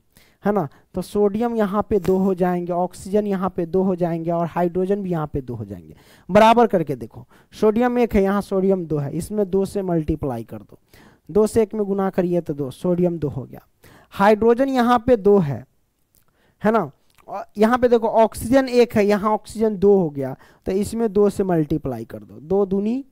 है ना? तो सोडियम यहाँ पे दो हो जाएँगे ऑक्सीजन यहाँ पे दो हो जाएँगे और हाइड्रोजन भी यहाँ पे दो हो जाएँगे। बराबर करके देखो सोडियम एक है, यहाँ सोडियम दो है, इसमें दो से मल्टीप्लाई कर दो। दो से एक में गुना करिए तो दो सोडियम दो हो गया। हाइड्रोजन यहाँ पे दो है है ना? यहाँ पे देखो ऑक्सीजन एक है, यहाँ ऑक्सीजन दो हो गया तो इसमें दो से मल्टीप्लाई कर दो। दो दूनी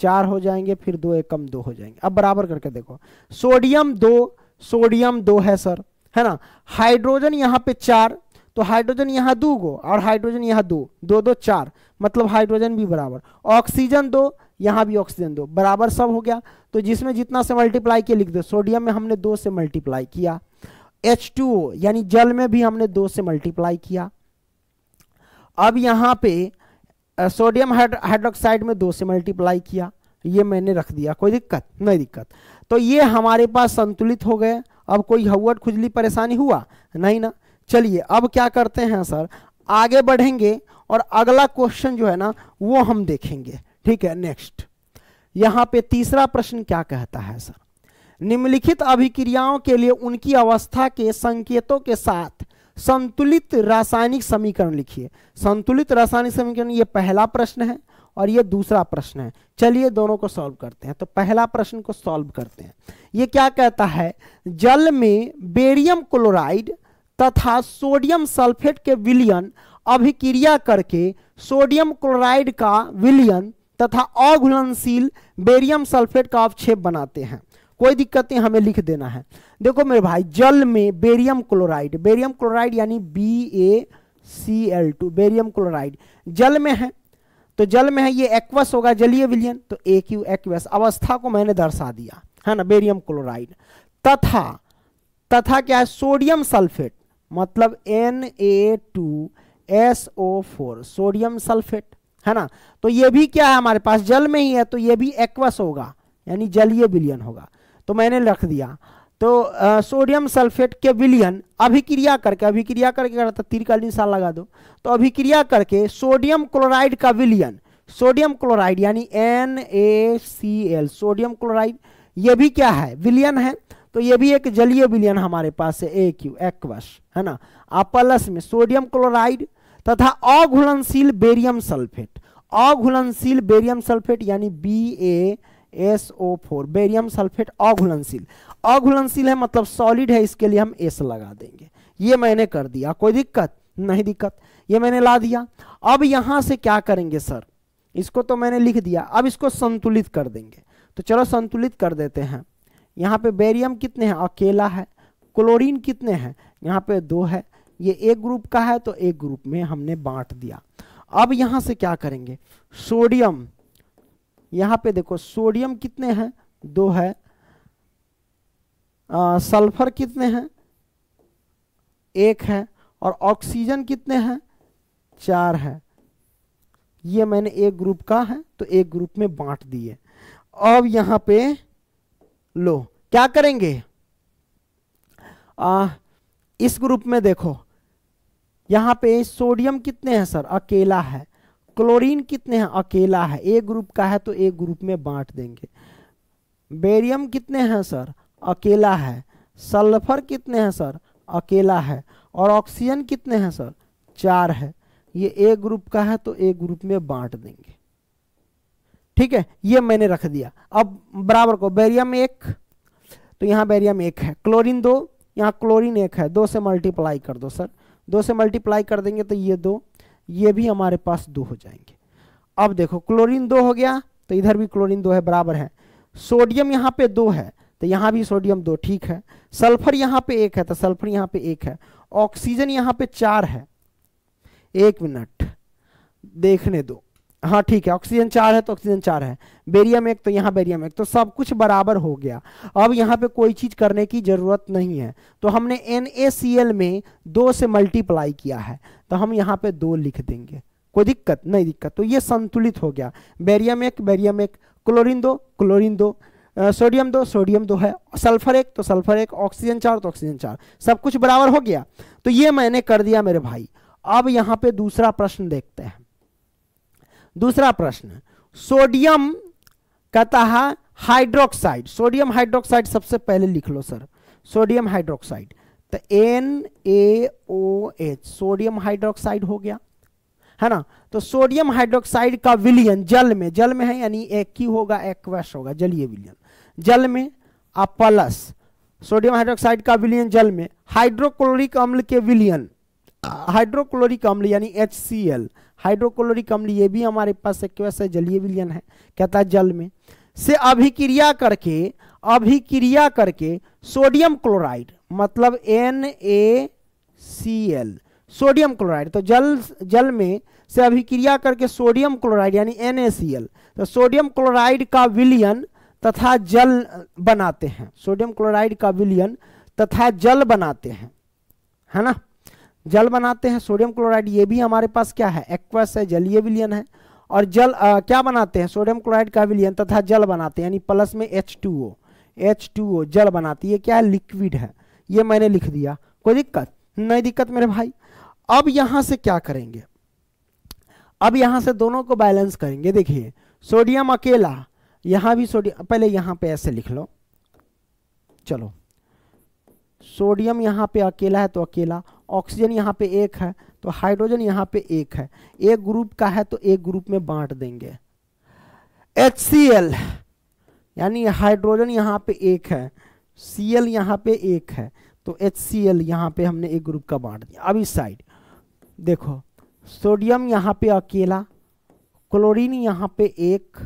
चार हो जाएँगे, फिर दो एक कम दो हो जाएँगे। अब बराबर करके देखो। सोडियम दो सोडियम दो है सर, है ना? हाइड्रोजन यहाँ पे चार तो हाइड्रोजन यहाँ दो गो, और हाइड्रोजन यहाँ दो दो दो चार मतलब हाइड्रोजन भी बराबर। ऑक्सीजन दो, यहाँ भी ऑक्सीजन दो, बराबर सब हो गया। तो जिसमें जितना से मल्टीप्लाई किया, लिख दो, सोडियम में हमने दो से मल्टीप्लाई किया। H2O यानी जल में भी हमने दो से मल्टीप्लाई किया। अब यहाँ पे सोडियम हाइड्रोक्साइड में दो से मल्टीप्लाई किया, ये मैंने रख दिया, कोई दिक्कत, नहीं दिक्कत। तो ये हमारे पास संतुलित हो गए, अब कोई हवट खुजली परेशानी हुआ? नहीं ना। चलिए, अब क्या करते हैं सर? आगे बढ़ेंगे और अगला क्वेश्चन जो है ना, वो हम देखेंगे। ठीक है, नेक्स्ट। यहाँ पे तीसरा प्रश्न क्या कहता है सर? निम्नलिखित अभिक्रियाओं के लिए उनकी अवस्था के संकेतों के साथ संतुलित रासायनिक समीकरण लिखिए। संतुलित रासायनिक समीकरण ये पहला प्रश्न है और ये दूसरा प्रश्न है। चलिए दोनों को सॉल्व करते हैं। तो पहला प्रश्न को सॉल्व करते हैं। ये क्या कहता है? जल में बेरियम क्लोराइड तथा सोडियम सल्फेट के विलियन अभिक्रिया करके सोडियम क्लोराइड का विलियन तथा अघुलनशील बेरियम सल्फेट का अवक्षेप बनाते हैं। कोई दिक्कत नहीं, हमें लिख देना है। देखो मेरे भाई, जल में बेरियम क्लोराइड बेरियम क्लोराइड यानी B A C L two, barium chloride. जल में है तो जल में है, ये एक्वस होगा जलीय विलियन तो एक यू एक्वस, अवस्था को मैंने दर्शा दिया, है ना, बेरियम क्लोराइड। तथा तथा क्या है, सोडियम सल्फेट मतलब N A two S O four, sodium sulphate, है ना। तो ये भी क्या है, हमारे पास जल में ही है तो ये भी एक्वस होगा, यानी जलीय विलियन होगा। तो मैंने रख दिया। तो आ, सोडियम सल्फेट के विलियन अभिक्रिया करके अभिक्रिया करके करता तीर का निशान लगा दो। तो अभिक्रिया करके सोडियम क्लोराइड का विलियन सोडियम क्लोराइड यानी N A C L sodium chloride ये भी क्या है? विलियन है। तो ये भी एक जलीय विलियन हमारे पास है ए क्यू एक्वस है ना? प्लस में सोडियम क्लोराइड तथा अघुलनशील बेरियम सल्फेट। अघुलनशील बेरियम सल्फेट यानी B A S O four barium sulphate अघुलनशील अघुलनशील है मतलब सॉलिड है, इसके लिए हम एस लगा देंगे। ये मैंने कर दिया, कोई दिक्कत? नहीं दिक्कत। ये मैंने ला दिया। अब यहाँ से क्या करेंगे सर? इसको तो मैंने लिख दिया। अब इसको संतुलित कर देंगे। तो चलो संतुलित कर देते हैं। यहाँ पे बेरियम कितने हैं? अकेला है। क्लोरीन कितने हैं? यहाँ पे दो है। ये एक ग्रुप का है तो एक ग्रुप में हमने बांट दिया। अब यहाँ से क्या करेंगे? सोडियम यहाँ पे देखो सोडियम कितने हैं? दो है। आ, सल्फ़र कितने हैं? एक है। और ऑक्सीजन कितने हैं? चार है। ये मैंने एक ग्रुप का है तो एक ग्रुप में बांट दिए। अब यहाँ पे लो क्या करेंगे? आ, इस ग्रुप में देखो यहाँ पे सोडियम कितने हैं सर? अकेला है। क्लोरीन कितने हैं? अकेला है। एक ग्रुप का है तो एक ग्रुप में बांट देंगे। बेरियम कितने हैं सर? अकेला है। सल्फ़र कितने हैं सर? अकेला है। और ऑक्सीजन कितने हैं सर? चार है। ये एक ग्रुप का है तो एक ग्रुप में बांट देंगे। ठीक है? ये मैंने रख दिया। अब बराबर को बेरियम एक। तो यहाँ बेरियम एक है। क्लोरीन दो। यहाँ क्लोरीन एक है। दो से मल्टीप्लाई कर दो सर। दो से मल्टीप्लाई कर देंगे तो ये दो। ये भी हमारे पास दो हो जाएँगे। अब देखो, क्लोरीन दो हो गया तो इधर भी क्लोरीन दो है, बराबर है। सोडियम यहाँ पे दो है तो यहाँ भी सोडियम दो, ठीक है। सल्फ़र यहाँ पे एक है तो सल्फ़र यहाँ पे एक है। ऑक्सीजन यहाँ पे चार है। एक मिनट, देखने दो। हाँ ठीक है, ऑक्सीजन चार है तो ऑक्सीजन चार है। बेरियम एक तो यहाँ बेरियम एक तो सब कुछ बराबर हो गया। अब यहाँ पे कोई चीज़ करने की ज़रूरत नहीं है। तो हमने एन में दो से मल्टीप्लाई किया है। तो हम यहाँ पे दो लिख देंगे। कोई दिक्कत? नहीं दिक्कत। तो ये संतुलित हो गया। बेरियम एक बेरियम एक। क्लोरीन दो क्लोरीन दो। सोडियम दो सोडियम दो है। सल्फ़र एक तो सल्फ़र एक। ऑक्सीजन चार तो ऑक्सीजन चार। सब कुछ बराबर हो गया। तो ये मैंने कर दिया मेरे भाई। अब यहाँ पे दूसरा प्रश्न देखते हैं। दूसरा प्रश्न। सोडियम कहता है हाइड्रोक्साइड? सोडियम हाइड्रोक्साइड सबसे पहले लिख लो, सर। Sodium hydroxide. तो N A O H sodium hydroxide हो गया, है ना? तो सोडियम हाइड्रोक्साइड का विलियन जल में जल में है यानी एक ही होगा एक्वस होगा, जलीय विलियन। जल में आप प्लस सोडियम हाइड्रोक्साइड का विलियन जल में हाइड्रोक्लोरिक अम्ल के विलियन हाइड्रोक्लोरिक अम्ल यानी एच सी एल हाइड्रोक्लोरिक अम्ल ये भी हमारे पास एक वैसे जलीय विलियन है कहता है जल में। से अभिक्रिया करके अभिक्रिया करके सोडियम क्लोराइड मतलब N A C L sodium chloride. तो जल जल में से अभिक्रिया करके सोडियम क्लोराइड यानी NaCl तो सोडियम क्लोराइड का विलियन तथा जल बनाते हैं। सोडियम क्लोराइड का विलियन तथा जल बनाते हैं है ना? जल बनाते हैं सोडियम क्लोराइड ये भी हमारे पास क्या है? एक्वस है जलीय विलियन है। और जल आ, क्या बनाते हैं? सोडियम क्लोराइड का विलियन तथा जल बनाते हैं यानी प्लस में H2O H2O जल बनाती है, क्या है लिक्विड है? ये मैंने लिख दिया। कोई दिक्कत? नहीं दिक्कत मेरे भाई। अब यहाँ से क्या करेंगे? अब यहाँ से दोनों को बैलेंस करेंगे। देखिए सोडियम अकेला, यहाँ भी सोडियम पहले यहाँ पे ऐसे लिख लो। चलो। सोडियम यहाँ पे अकेला है तो अकेला ऑक्सीजन यहाँ पे एक है तो हाइड्रोजन यहाँ पे एक है। एक ग्रुप का है तो एक ग्रुप में बांट देंगे। एच यानी हाइड्रोजन यहाँ पे एक है सी एल यहाँ पे एक है तो एच सी एल यहाँ पे हमने एक ग्रुप का बांट दिया। अब इस साइड देखो सोडियम यहाँ पे अकेला क्लोरीन यहाँ पे एक,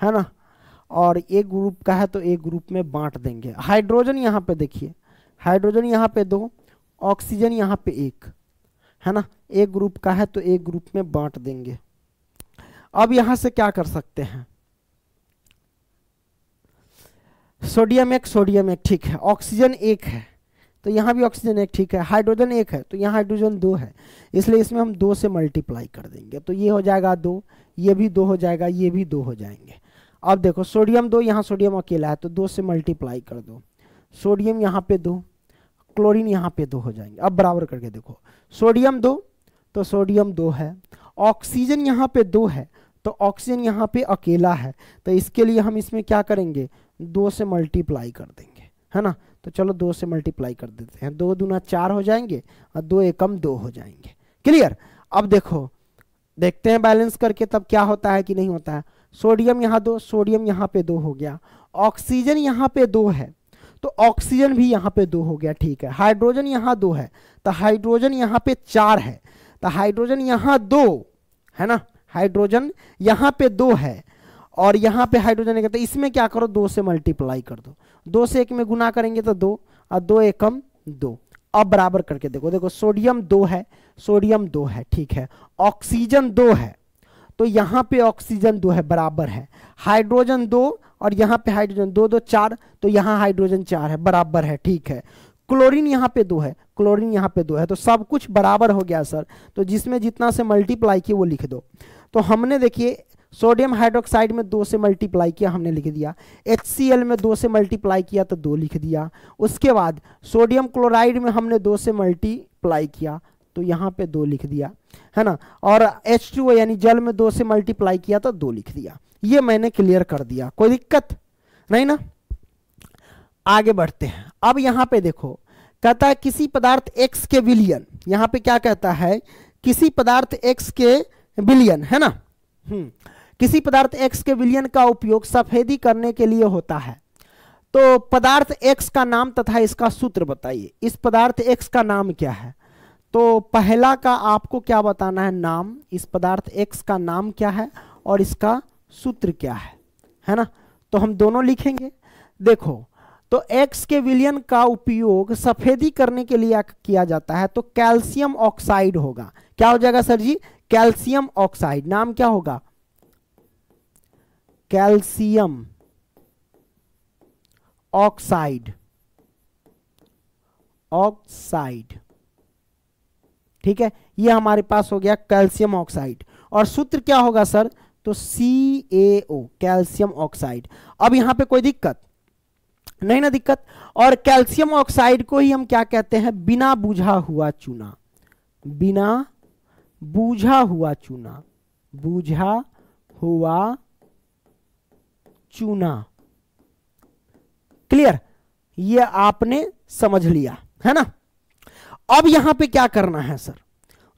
है ना? और एक ग्रुप का है तो एक ग्रुप में बांट देंगे। हाइड्रोजन यहाँ पे देखिए हाइड्रोजन यहाँ पे दो ऑक्सीजन यहाँ पे एक, है ना? एक ग्रुप का है तो एक ग्रुप में बांट देंगे। अब यहाँ से क्या कर सकते हैं? सोडियम एक सोडियम एक, ठीक है। ऑक्सीजन एक है तो यहाँ भी ऑक्सीजन एक, ठीक है। हाइड्रोजन एक है तो यहाँ हाइड्रोजन दो है, इसलिए इसमें हम दो से मल्टीप्लाई कर देंगे। तो ये हो जाएगा दो, ये भी दो हो जाएगा, ये भी दो हो जाएँगे। अब देखो, सोडियम दो, यहाँ सोडियम अकेला है तो दो से मल्टीप्लाई कर दो। सोडियम यहाँ पे दो, क्लोरीन यहाँ पे दो हो जाएँगे। अब बराबर करके देखो, सोडियम दो तो सोडियम दो है। ऑक्सीजन यहाँ पे दो है तो ऑक्सीजन यहाँ पे अकेला है। तो इसके लिए हम इसमें क्या करेंगे? दो से मल्टीप्लाई कर देंगे, है ना? तो चलो दो से मल्टीप्लाई कर देते हैं। दो दूना चार हो जाएँगे और दो एकम दो हो जाएँगे। क्लियर अब देखो, देखते हैं बैलेंस करके तब क्या होता है कि नहीं होता है। सोडियम यहाँ दो सोडियम यहाँ पे दो हो गया। ऑक्सीजन यहाँ पे दो है तो ऑक्सीजन भी यहाँ पे दो हो गया, ठीक है। हाइड्रोजन यहाँ दो है तो हाइड्रोजन यहाँ पे चार है तो हाइड्रोजन यहाँ दो, है ना? हाइड्रोजन यहाँ पे दो है और यहाँ पे हाइड्रोजन एक इसमें क्या करो, दो से मल्टीप्लाई कर दो। दो से एक में गुना करेंगे तो दो, और दो एकम दो। अब बराबर करके देखो देखो सोडियम दो है, सोडियम दो है, ठीक है। ऑक्सीजन दो है तो यहाँ पे ऑक्सीजन दो है, बराबर है। हाइड्रोजन दो और यहाँ पे हाइड्रोजन दो दो चार तो यहाँ हाइड्रोजन चार है, बराबर है, ठीक है। क्लोरीन यहाँ पे दो है, क्लोरीन यहाँ पे दो है तो सब कुछ बराबर हो गया, सर। तो जिसमें जितना से मल्टीप्लाई किए वो लिख दो। तो हमने देखिए सोडियम हाइड्रोक्साइड में दो से मल्टीप्लाई किया, हमने लिख दिया। एच में दो से मल्टीप्लाई किया तो दो लिख दिया। उसके बाद सोडियम क्लोराइड में हमने दो से मल्टीप्लाई किया तो यहाँ पे दो लिख दिया, है ना? और एच यानी जल में दो से मल्टीप्लाई किया तो दो लिख दिया। ये मैंने क्लियर कर दिया, कोई दिक्कत? नहीं ना? आगे बढ़ते हैं। अब यहाँ पे देखो, कहता है किसी पदार्थ एक्स के विलियन। यहाँ पे क्या कहता है? किसी पदार्थ एक्स के विलियन है ना? हम्म। किसी पदार्थ एक्स के विलियन का उपयोग सफेदी करने के लिए होता है। तो पदार्थ एक्स का नाम तथा इसका सूत्र बताइए। इस पदार्थ एक्स का नाम क्या है? तो पहला का आपको क्या बताना है? नाम। इस पदार्थ एक्स का नाम क्या है? और इसका सूत्र क्या है? है ना? तो हम दोनों लिखेंगे। देखो तो एक्स के विलियन का उपयोग सफेदी करने के लिए किया जाता है। तो कैल्शियम ऑक्साइड होगा। क्या हो जाएगा, सर जी? कैल्शियम ऑक्साइड, नाम क्या होगा? Calcium oxide oxide. ठीक है? ये हमारे पास हो गया कैल्शियम ऑक्साइड। और सूत्र क्या होगा, सर? तो सी ए ओ कैल्शियम ऑक्साइड। अब यहाँ पे कोई दिक्कत? नहीं ना दिक्कत? और कैल्शियम ऑक्साइड को ही हम क्या कहते हैं? बिना बुझा हुआ चूना। बिना बूझा हुआ चूना, बूझा हुआ चूना। क्लियर ये आपने समझ लिया, है ना? अब यहाँ पे क्या करना है सर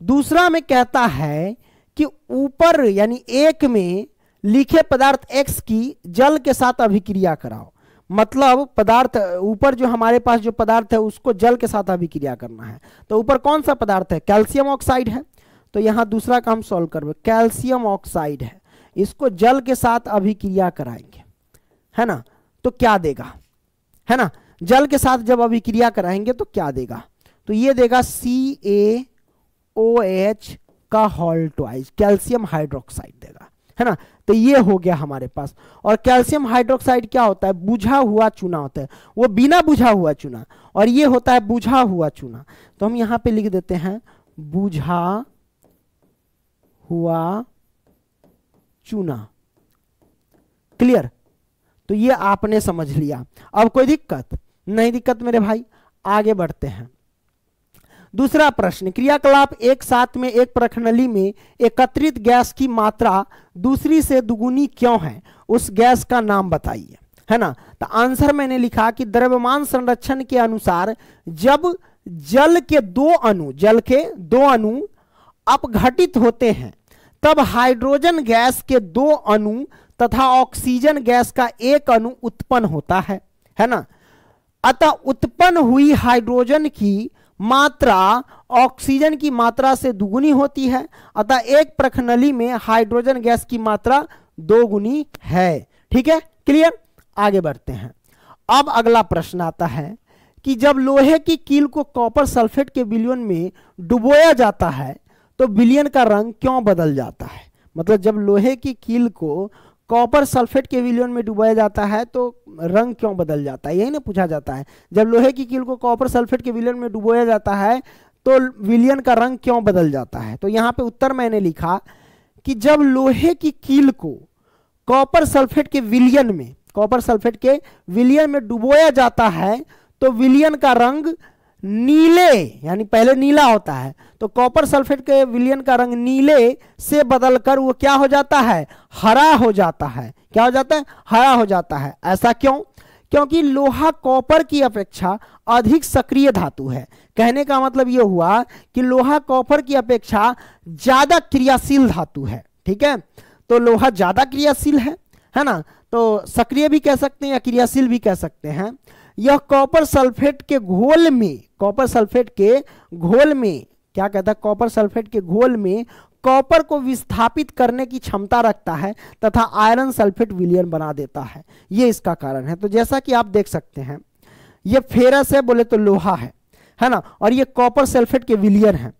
दूसरा में कहता है कि ऊपर, यानी एक में लिखे पदार्थ एक्स की जल के साथ अभिक्रिया कराओ। मतलब पदार्थ, ऊपर जो हमारे पास जो पदार्थ है, उसको जल के साथ अभिक्रिया करना है। तो ऊपर कौन सा पदार्थ है? कैल्शियम ऑक्साइड है। तो यहाँ दूसरा काम सॉल्व कर कैल्शियम ऑक्साइड है। इसको जल के साथ अभिक्रिया कराएँगे। है ना? तो क्या देगा? है ना? जल के साथ जब अभिक्रिया कराएँगे तो क्या देगा? तो ये देगा सी ए ओ एच का हॉल कैल्शियम हाइड्रोक्साइड देगा। है ना? तो ये हो गया हमारे पास। और कैल्शियम हाइड्रोक्साइड क्या होता है? बुझा हुआ चूना होता है। वो बिना बुझा हुआ चूना। और ये होता है बुझा हुआ चूना। तो हम यहाँ पे लिख देते हैं, बुझा हुआ चूना। क्लियर तो ये आपने समझ लिया। अब कोई दिक्कत? नहीं दिक्कत मेरे भाई, आगे बढ़ते हैं। दूसरा प्रश्न, क्रियाकलाप एक साथ में एक प्रखनली में एकत्रित गैस की मात्रा दूसरी से दुगुनी क्यों है? उस गैस का नाम बताइए। है ना? तो आंसर मैंने लिखा कि द्रव्यमान संरक्षण के अनुसार जब जल के दो अणु, जल के दो अणु अपघटित होते हैं, तब हाइड्रोजन गैस के दो अणु तथा ऑक्सीजन गैस का एक अणु उत्पन्न होता है है ना? अतः उत्पन्न हुई हाइड्रोजन की मात्रा ऑक्सीजन की मात्रा से दुगुनी होती है, अतः एक प्रखनली में हाइड्रोजन गैस की मात्रा दो गुनी है। ठीक है? क्लियर आगे बढ़ते हैं। अब अगला प्रश्न आता है कि जब लोहे की कील को कॉपर सल्फेट के विलियन में डुबोया जाता है तो विलियन का रंग क्यों बदल जाता है? मतलब जब लोहे की कील को कॉपर सल्फेट के विलियन में डुबाया जाता है तो रंग क्यों बदल जाता है? यही ना पूछा जाता है। जब लोहे की कील को कॉपर सल्फेट के विलियन में डुबोया जाता है तो विलियन का रंग क्यों बदल जाता है? तो यहाँ पे उत्तर मैंने लिखा कि जब लोहे की कील को कॉपर सल्फेट के विलियन में, कॉपर सल्फेट के विलियन में डुबोया जाता है तो विलियन का रंग नीले, यानी पहले नीला होता है तो कॉपर सल्फेट के विलियन का रंग नीले से बदलकर वो क्या हो जाता है? हरा हो जाता है। क्या हो जाता है? हरा हो जाता है। ऐसा क्यों? क्योंकि लोहा कॉपर की अपेक्षा अधिक सक्रिय धातु है। कहने का मतलब यह हुआ कि लोहा कॉपर की अपेक्षा ज़्यादा क्रियाशील धातु है। ठीक है? तो लोहा ज़्यादा क्रियाशील है है ना? तो सक्रिय भी कह सकते हैं या क्रियाशील भी कह सकते हैं। यह कॉपर सल्फेट के घोल में कॉपर सल्फेट के घोल में, क्या कहता है? कॉपर सल्फेट के घोल में कॉपर को विस्थापित करने की क्षमता रखता है तथा आयरन सल्फेट विलियन बना देता है। यह इसका कारण है। तो जैसा कि आप देख सकते हैं यह फेरस है, बोले तो लोहा है है ना? और ये कॉपर सल्फेट के विलियन है।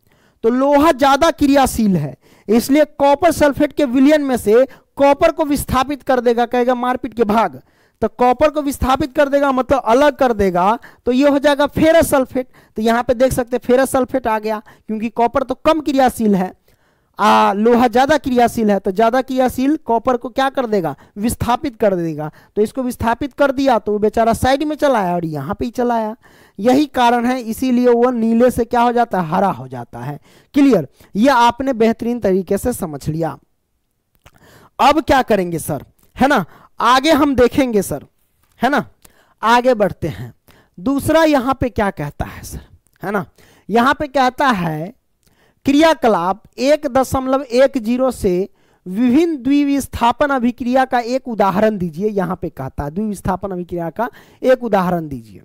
तो लोहा ज़्यादा क्रियाशील है, इसलिए कॉपर सल्फेट के विलियन में से कॉपर को विस्थापित कर देगा, कहेगा मारपीट के भाग। तो कॉपर को विस्थापित कर देगा मतलब अलग कर देगा तो ये हो जाएगा फेरस सल्फेट। तो यहाँ पे देख सकते हैं फेरस सल्फेट आ गया क्योंकि कॉपर तो कम क्रियाशील है। आ, लोहा ज़्यादा क्रियाशील है तो ज़्यादा क्रियाशील कॉपर को क्या कर देगा? विस्थापित कर देगा। तो इसको विस्थापित कर दिया तो वो बेचारा साइड में चला आया और यहाँ पे ही चला आया। यही कारण है इसीलिए वो नीले से क्या हो जाता है? हरा हो जाता है। क्लियर? ये आपने बेहतरीन तरीके से समझ लिया। अब क्या करेंगे सर? है ना? आगे हम देखेंगे सर, है ना? आगे बढ़ते हैं। दूसरा यहाँ पे क्या कहता है सर, है ना? यहाँ पे कहता है, क्रियाकलाप एक दशमलव एक ज़ीरो से विभिन्न द्विविस्थापन अभिक्रिया का एक उदाहरण दीजिए। यहाँ पे कहता है, द्विविस्थापन अभिक्रिया का एक उदाहरण दीजिए।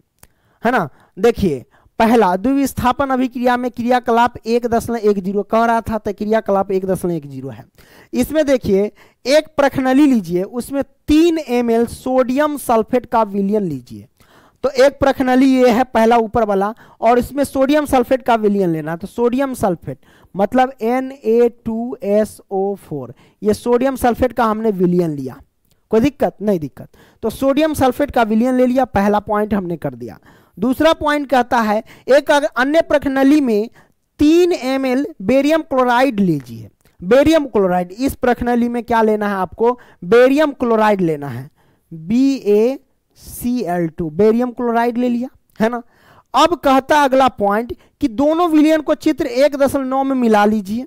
है ना? देखिए पहला द्विविस्थापन अभिक्रिया में क्रियाकलाप एक दशमलव एक ज़ीरो कह रहा था तो क्रियाकलाप एक दशमलव एक ज़ीरो है। इसमें देखिए, एक प्रखनली लीजिए, उसमें तीन एम सोडियम सल्फेट का विलियन लीजिए। तो एक प्रखनली ये है, पहला ऊपर वाला, और इसमें सोडियम सल्फेट का विलियन लेना तो सोडियम सल्फेट मतलब N A two S O four ये सोडियम सल्फेट का हमने विलियन लिया। कोई दिक्कत? नहीं दिक्कत। तो सोडियम सल्फेट का विलियन ले लिया, पहला पॉइंट हमने कर दिया। दूसरा पॉइंट कहता है, एक अन्य प्रखनली में तीन एम एल बेरियम क्लोराइड लीजिए। बेरियम क्लोराइड इस प्रखनली में क्या लेना है आपको? बेरियम क्लोराइड लेना है। B A C L two barium chloride ले लिया, है ना? अब कहता अगला पॉइंट कि दोनों विलियन को चित्र एक दशमलव नौ में मिला लीजिए।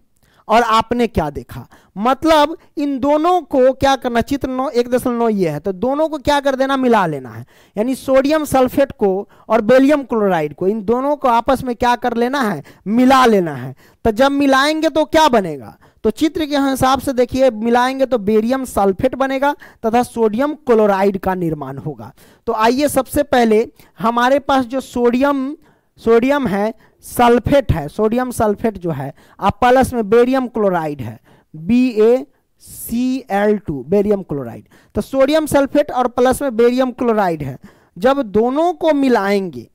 और आपने क्या देखा? मतलब इन दोनों को क्या करना, चित्र नौ, एक दशमलव नौ ये है तो दोनों को क्या कर देना, मिला लेना है। यानी सोडियम सल्फेट को और बेरियम क्लोराइड को, इन दोनों को आपस में क्या कर लेना है, मिला लेना है। तो जब मिलाएँगे तो क्या बनेगा? तो चित्र के हिसाब से देखिए, मिलाएँगे तो बेरियम सल्फेट बनेगा तथा सोडियम क्लोराइड का निर्माण होगा। तो आइए सबसे पहले हमारे पास जो सोडियम सोडियम है, सल्फेट है, सोडियम सल्फेट जो है आप प्लस में बेरियम क्लोराइड है B A C L two barium chloride. तो सोडियम सल्फेट और प्लस में बेरियम क्लोराइड है। जब दोनों को मिलाएँगे,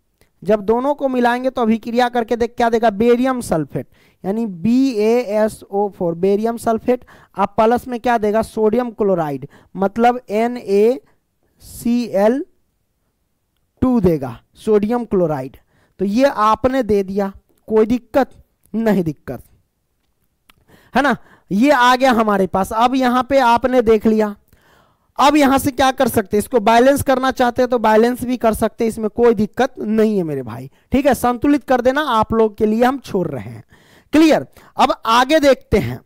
जब दोनों को मिलाएँगे तो अभिक्रिया करके देख, क्या देगा? बेरियम सल्फेट, यानी B A S O four barium sulphate आप प्लस में क्या देगा? सोडियम क्लोराइड मतलब N A C L two देगा, सोडियम क्लोराइड। तो ये आपने दे दिया, कोई दिक्कत नहीं दिक्कत। है ना? ये आ गया हमारे पास। अब यहाँ पे आपने देख लिया। अब यहाँ से क्या कर सकते इसको बैलेंस करना चाहते हैं तो बैलेंस भी कर सकते हैं। इसमें कोई दिक्कत नहीं है मेरे भाई। ठीक है? संतुलित कर देना। आप लोग के लिए हम छोड़ रहे हैं। क्लियर अब आगे देखते हैं।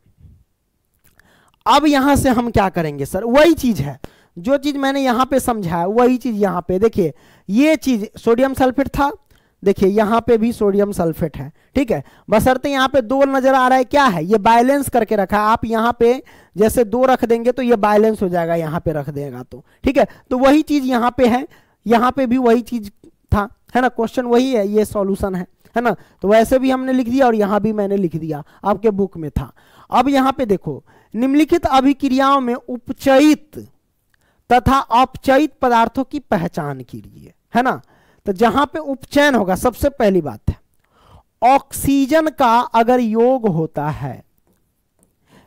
अब यहाँ से हम क्या करेंगे, सर? वही चीज़ है। जो चीज़ मैंने यहाँ पे समझाया, वही चीज़ यहाँ पे। देखिए, ये चीज़ सोडियम सल्फेट था देखिए, यहाँ पे भी सोडियम सल्फेट है, ठीक है? बसरते यहाँ पे दो नज़र आ रहा है, क्या है? ये बैलेंस करके रखा है। आप यहाँ पे जैसे दो रख देंगे तो ये बैलेंस हो जाएगा, यहाँ पे रख देगा तो ठीक है? तो वही चीज़ यहाँ पे है, यहाँ पे भी वही चीज़ था, है ना? क्वेश्चन वही है, ये सॉल्यूशन है है ना? तो वैसे भी हमने लिख दिया और यहाँ भी मैंने लिख दिया, आपके बुक में था। अब यहाँ पे देखो, निम्नलिखित अभिक्रियाओं में उपचयित तथा अपचयित पदार्थों की पहचान कीजिए, है ना? तो जहाँ पे उपचयन होगा, सबसे पहली बात है, ऑक्सीजन का अगर योग होता है,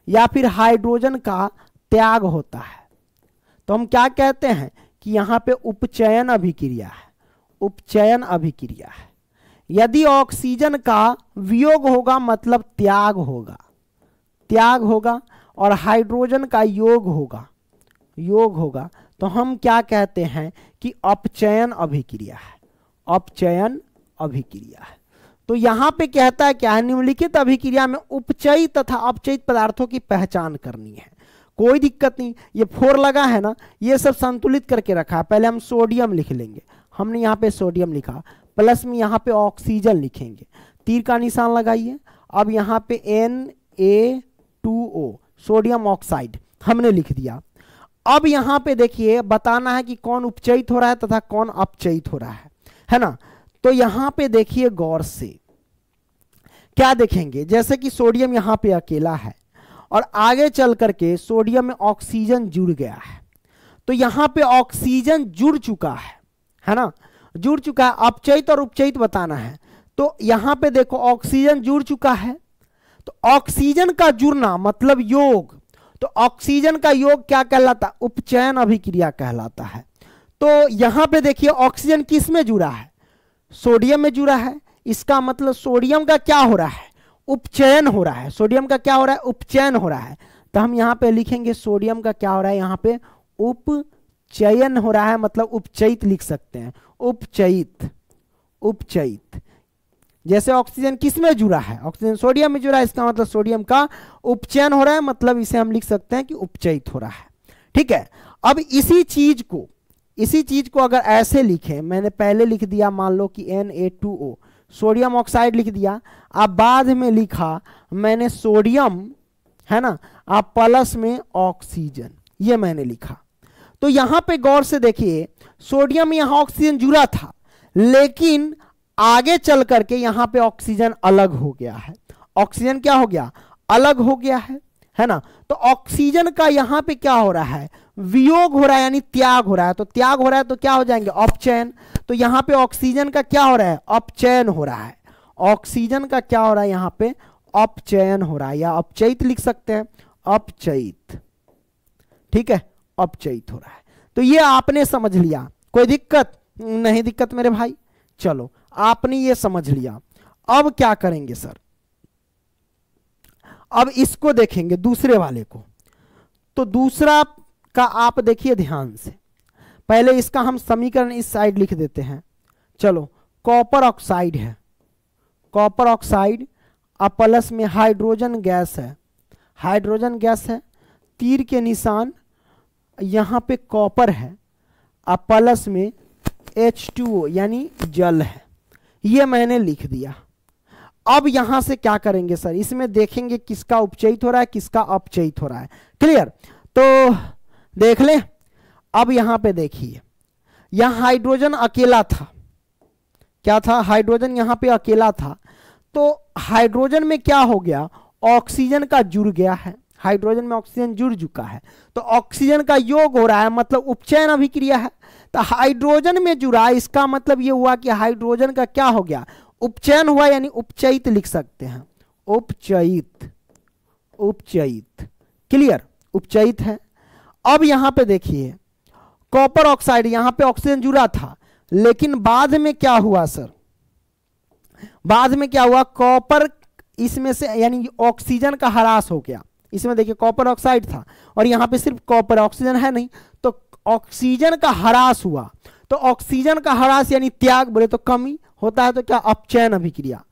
या फिर हाइड्रोजन का त्याग होता है तो हम क्या कहते हैं कि यहाँ पे उपचयन अभिक्रिया है, उपचयन अभिक्रिया है। यदि ऑक्सीजन का वियोग होगा मतलब त्याग होगा त्याग होगा और हाइड्रोजन का योग होगा योग होगा तो हम क्या कहते हैं कि अपचयन अभिक्रिया है। अपचयन अभिक्रिया है। तो यहाँ पे कहता है, क्या है, निम्नलिखित अभिक्रिया में उपचयित तथा अपचयित पदार्थों की पहचान करनी है। कोई दिक्कत नहीं, ये फोर लगा है ना, ये सब संतुलित करके रखा है। पहले हम सोडियम लिख लेंगे। हमने यहाँ पे सोडियम लिखा, प्लस में यहाँ पे ऑक्सीजन लिखेंगे। तीर का निशान लगाइए। अब यहाँ पे N A two O sodium oxide, हमने लिख दिया। अब यहाँ पे देखिए, बताना है कि कौन उपचयित हो रहा है तथा कौन अपचयित हो रहा है। है ना? तो यहाँ पे देखिए गौर से। क्या देखेंगे? जैसे कि सोडियम यहाँ पे अकेला है और आगे चल करके सोडियम में ऑक्सीजन जुड़ गया है। तो यहाँ पे ऑक्सीजन जुड़ चुका है है ना? जुड़ चुका है। अपचयित और उपचयित बताना है। तो यहाँ पे देखो, ऑक्सीजन जुड़ चुका है। तो ऑक्सीजन का जुड़ना मतलब योग। तो ऑक्सीजन का योग क्या कहलाता? उपचयन अभिक्रिया कहलाता है। तो यहाँ पे देखिए ऑक्सीजन किसमें जुड़ा है? सोडियम में जुड़ा है। इसका मतलब सोडियम का क्या हो रहा है? उपचयन हो रहा है। सोडियम का क्या हो रहा है? उपचयन हो रहा है। तो हम यहाँ पे लिखेंगे सोडियम का क्या हो रहा है? यहाँ पे उपचयन हो रहा है मतलब उपचयित लिख सकते हैं। उपचयित उपचयित। जैसे ऑक्सीजन किसमें जुड़ा है? ऑक्सीजन सोडियम में जुड़ा है, इसका मतलब सोडियम का उपचयन हो रहा है मतलब इसे हम लिख सकते हैं कि उपचयित हो रहा है। ठीक है? अब इसी चीज़ को इसी चीज़ को अगर ऐसे लिखें, मैंने पहले लिख दिया, मान लो कि N A two O sodium oxide लिख दिया अब बाद में लिखा, मैंने सोडियम है ना, आप प्लस में ऑक्सीजन ये मैंने लिखा। तो यहाँ पे गौर से देखिए सोडियम यहाँ ऑक्सीजन जुड़ा था, लेकिन आगे चल करके यहाँ पे ऑक्सीजन अलग हो गया है। ऑक्सीजन क्या हो गया? अलग हो गया है है ना? तो ऑक्सीजन का यहाँ पे क्या हो रहा है? वियोग हो रहा है, यानी त्याग हो रहा है। तो त्याग हो रहा है तो क्या हो जाएँगे? अपचयन तो यहाँ पे ऑक्सीजन का क्या हो रहा है? अपचयन हो रहा है। ऑक्सीजन का क्या हो रहा है यहाँ पे? अपचयन हो रहा है, या अपचयित लिख सकते हैं। अपचयित। ठीक है? अपचयित हो रहा है। तो ये आपने समझ लिया। कोई दिक्कत? नहीं दिक्कत मेरे भाई। चलो, आपने ये समझ लिया। अब क्या करेंगे, सर? अब इसको देखेंगे दूसरे वाले को। तो दूसरा का आप देखिए ध्यान से। पहले इसका हम समीकरण इस साइड लिख देते हैं। चलो कॉपर ऑक्साइड है। कॉपर ऑक्साइड अब प्लस में हाइड्रोजन गैस है। हाइड्रोजन गैस है, तीर के निशान यहाँ पे कॉपर है। अब प्लस में H2O यानी जल है। ये मैंने लिख दिया। अब यहाँ से क्या करेंगे सर? इसमें देखेंगे किसका उपचयित हो रहा है, किसका अपचयित हो रहा है। क्लियर तो देख ले। अब यहाँ पे देखिए। यहाँ हाइड्रोजन अकेला था। क्या था? हाइड्रोजन यहाँ पे अकेला था। तो हाइड्रोजन में क्या हो गया? ऑक्सीजन का जुड़ गया है। हाइड्रोजन में ऑक्सीजन जुड़ चुका है। तो ऑक्सीजन का योग हो रहा है मतलब उपचयन अभिक्रिया है। तो हाइड्रोजन में जुड़ा, इसका मतलब ये हुआ कि हाइड्रोजन का क्या हो गया? उपचयन हुआ, यानी उपचयित लिख सकते हैं। उपचयित। उपचयित। क्लियर? उपचयित है। अब यहाँ पे देखिए कॉपर ऑक्साइड यहाँ पे ऑक्सीजन जुड़ा था, लेकिन बाद में क्या हुआ सर बाद में क्या हुआ कॉपर इसमें से, यानी ऑक्सीजन का हरास हो गया। इसमें देखिए कॉपर ऑक्साइड था, और यहाँ पे सिर्फ़ कॉपर ऑक्सीजन है नहीं तो ऑक्सीजन का हरास हुआ। तो ऑक्सीजन का हरास यानी त्याग, बोले तो कमी, होता है तो क्या, अपचयन अभिक्रिया।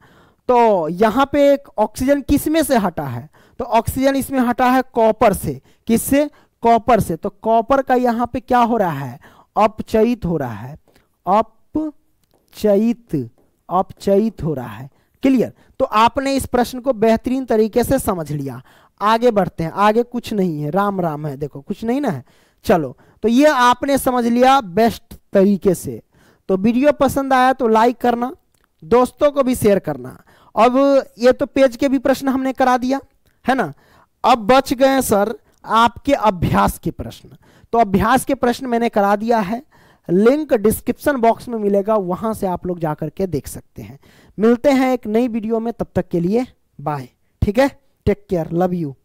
तो यहाँ पे ऑक्सीजन किसमें से हटा है? तो ऑक्सीजन इसमें हटा है कॉपर से। किससे? कॉपर से तो कॉपर का यहाँ पे क्या हो रहा है? अपचयित हो रहा है। अपचयित अपचयित हो रहा है। क्लियर? तो आपने इस प्रश्न को बेहतरीन तरीके से समझ लिया। आगे बढ़ते हैं। आगे कुछ नहीं है। राम राम है। देखो, कुछ नहीं ना है। चलो तो ये आपने समझ लिया बेस्ट तरीके से। तो वीडियो पसंद आया तो लाइक करना, दोस्तों को भी शेयर करना। अब ये तो पेज के भी प्रश्न हमने करा दिया, है ना? अब बच गए सर। आपके अभ्यास के प्रश्न। तो अभ्यास के प्रश्न मैंने करा दिया है। लिंक डिस्क्रिप्शन बॉक्स में मिलेगा, वहाँ से आप लोग जाकर के देख सकते हैं। मिलते हैं एक नई वीडियो में, तब तक के लिए बाय। ठीक है? Take care, love you.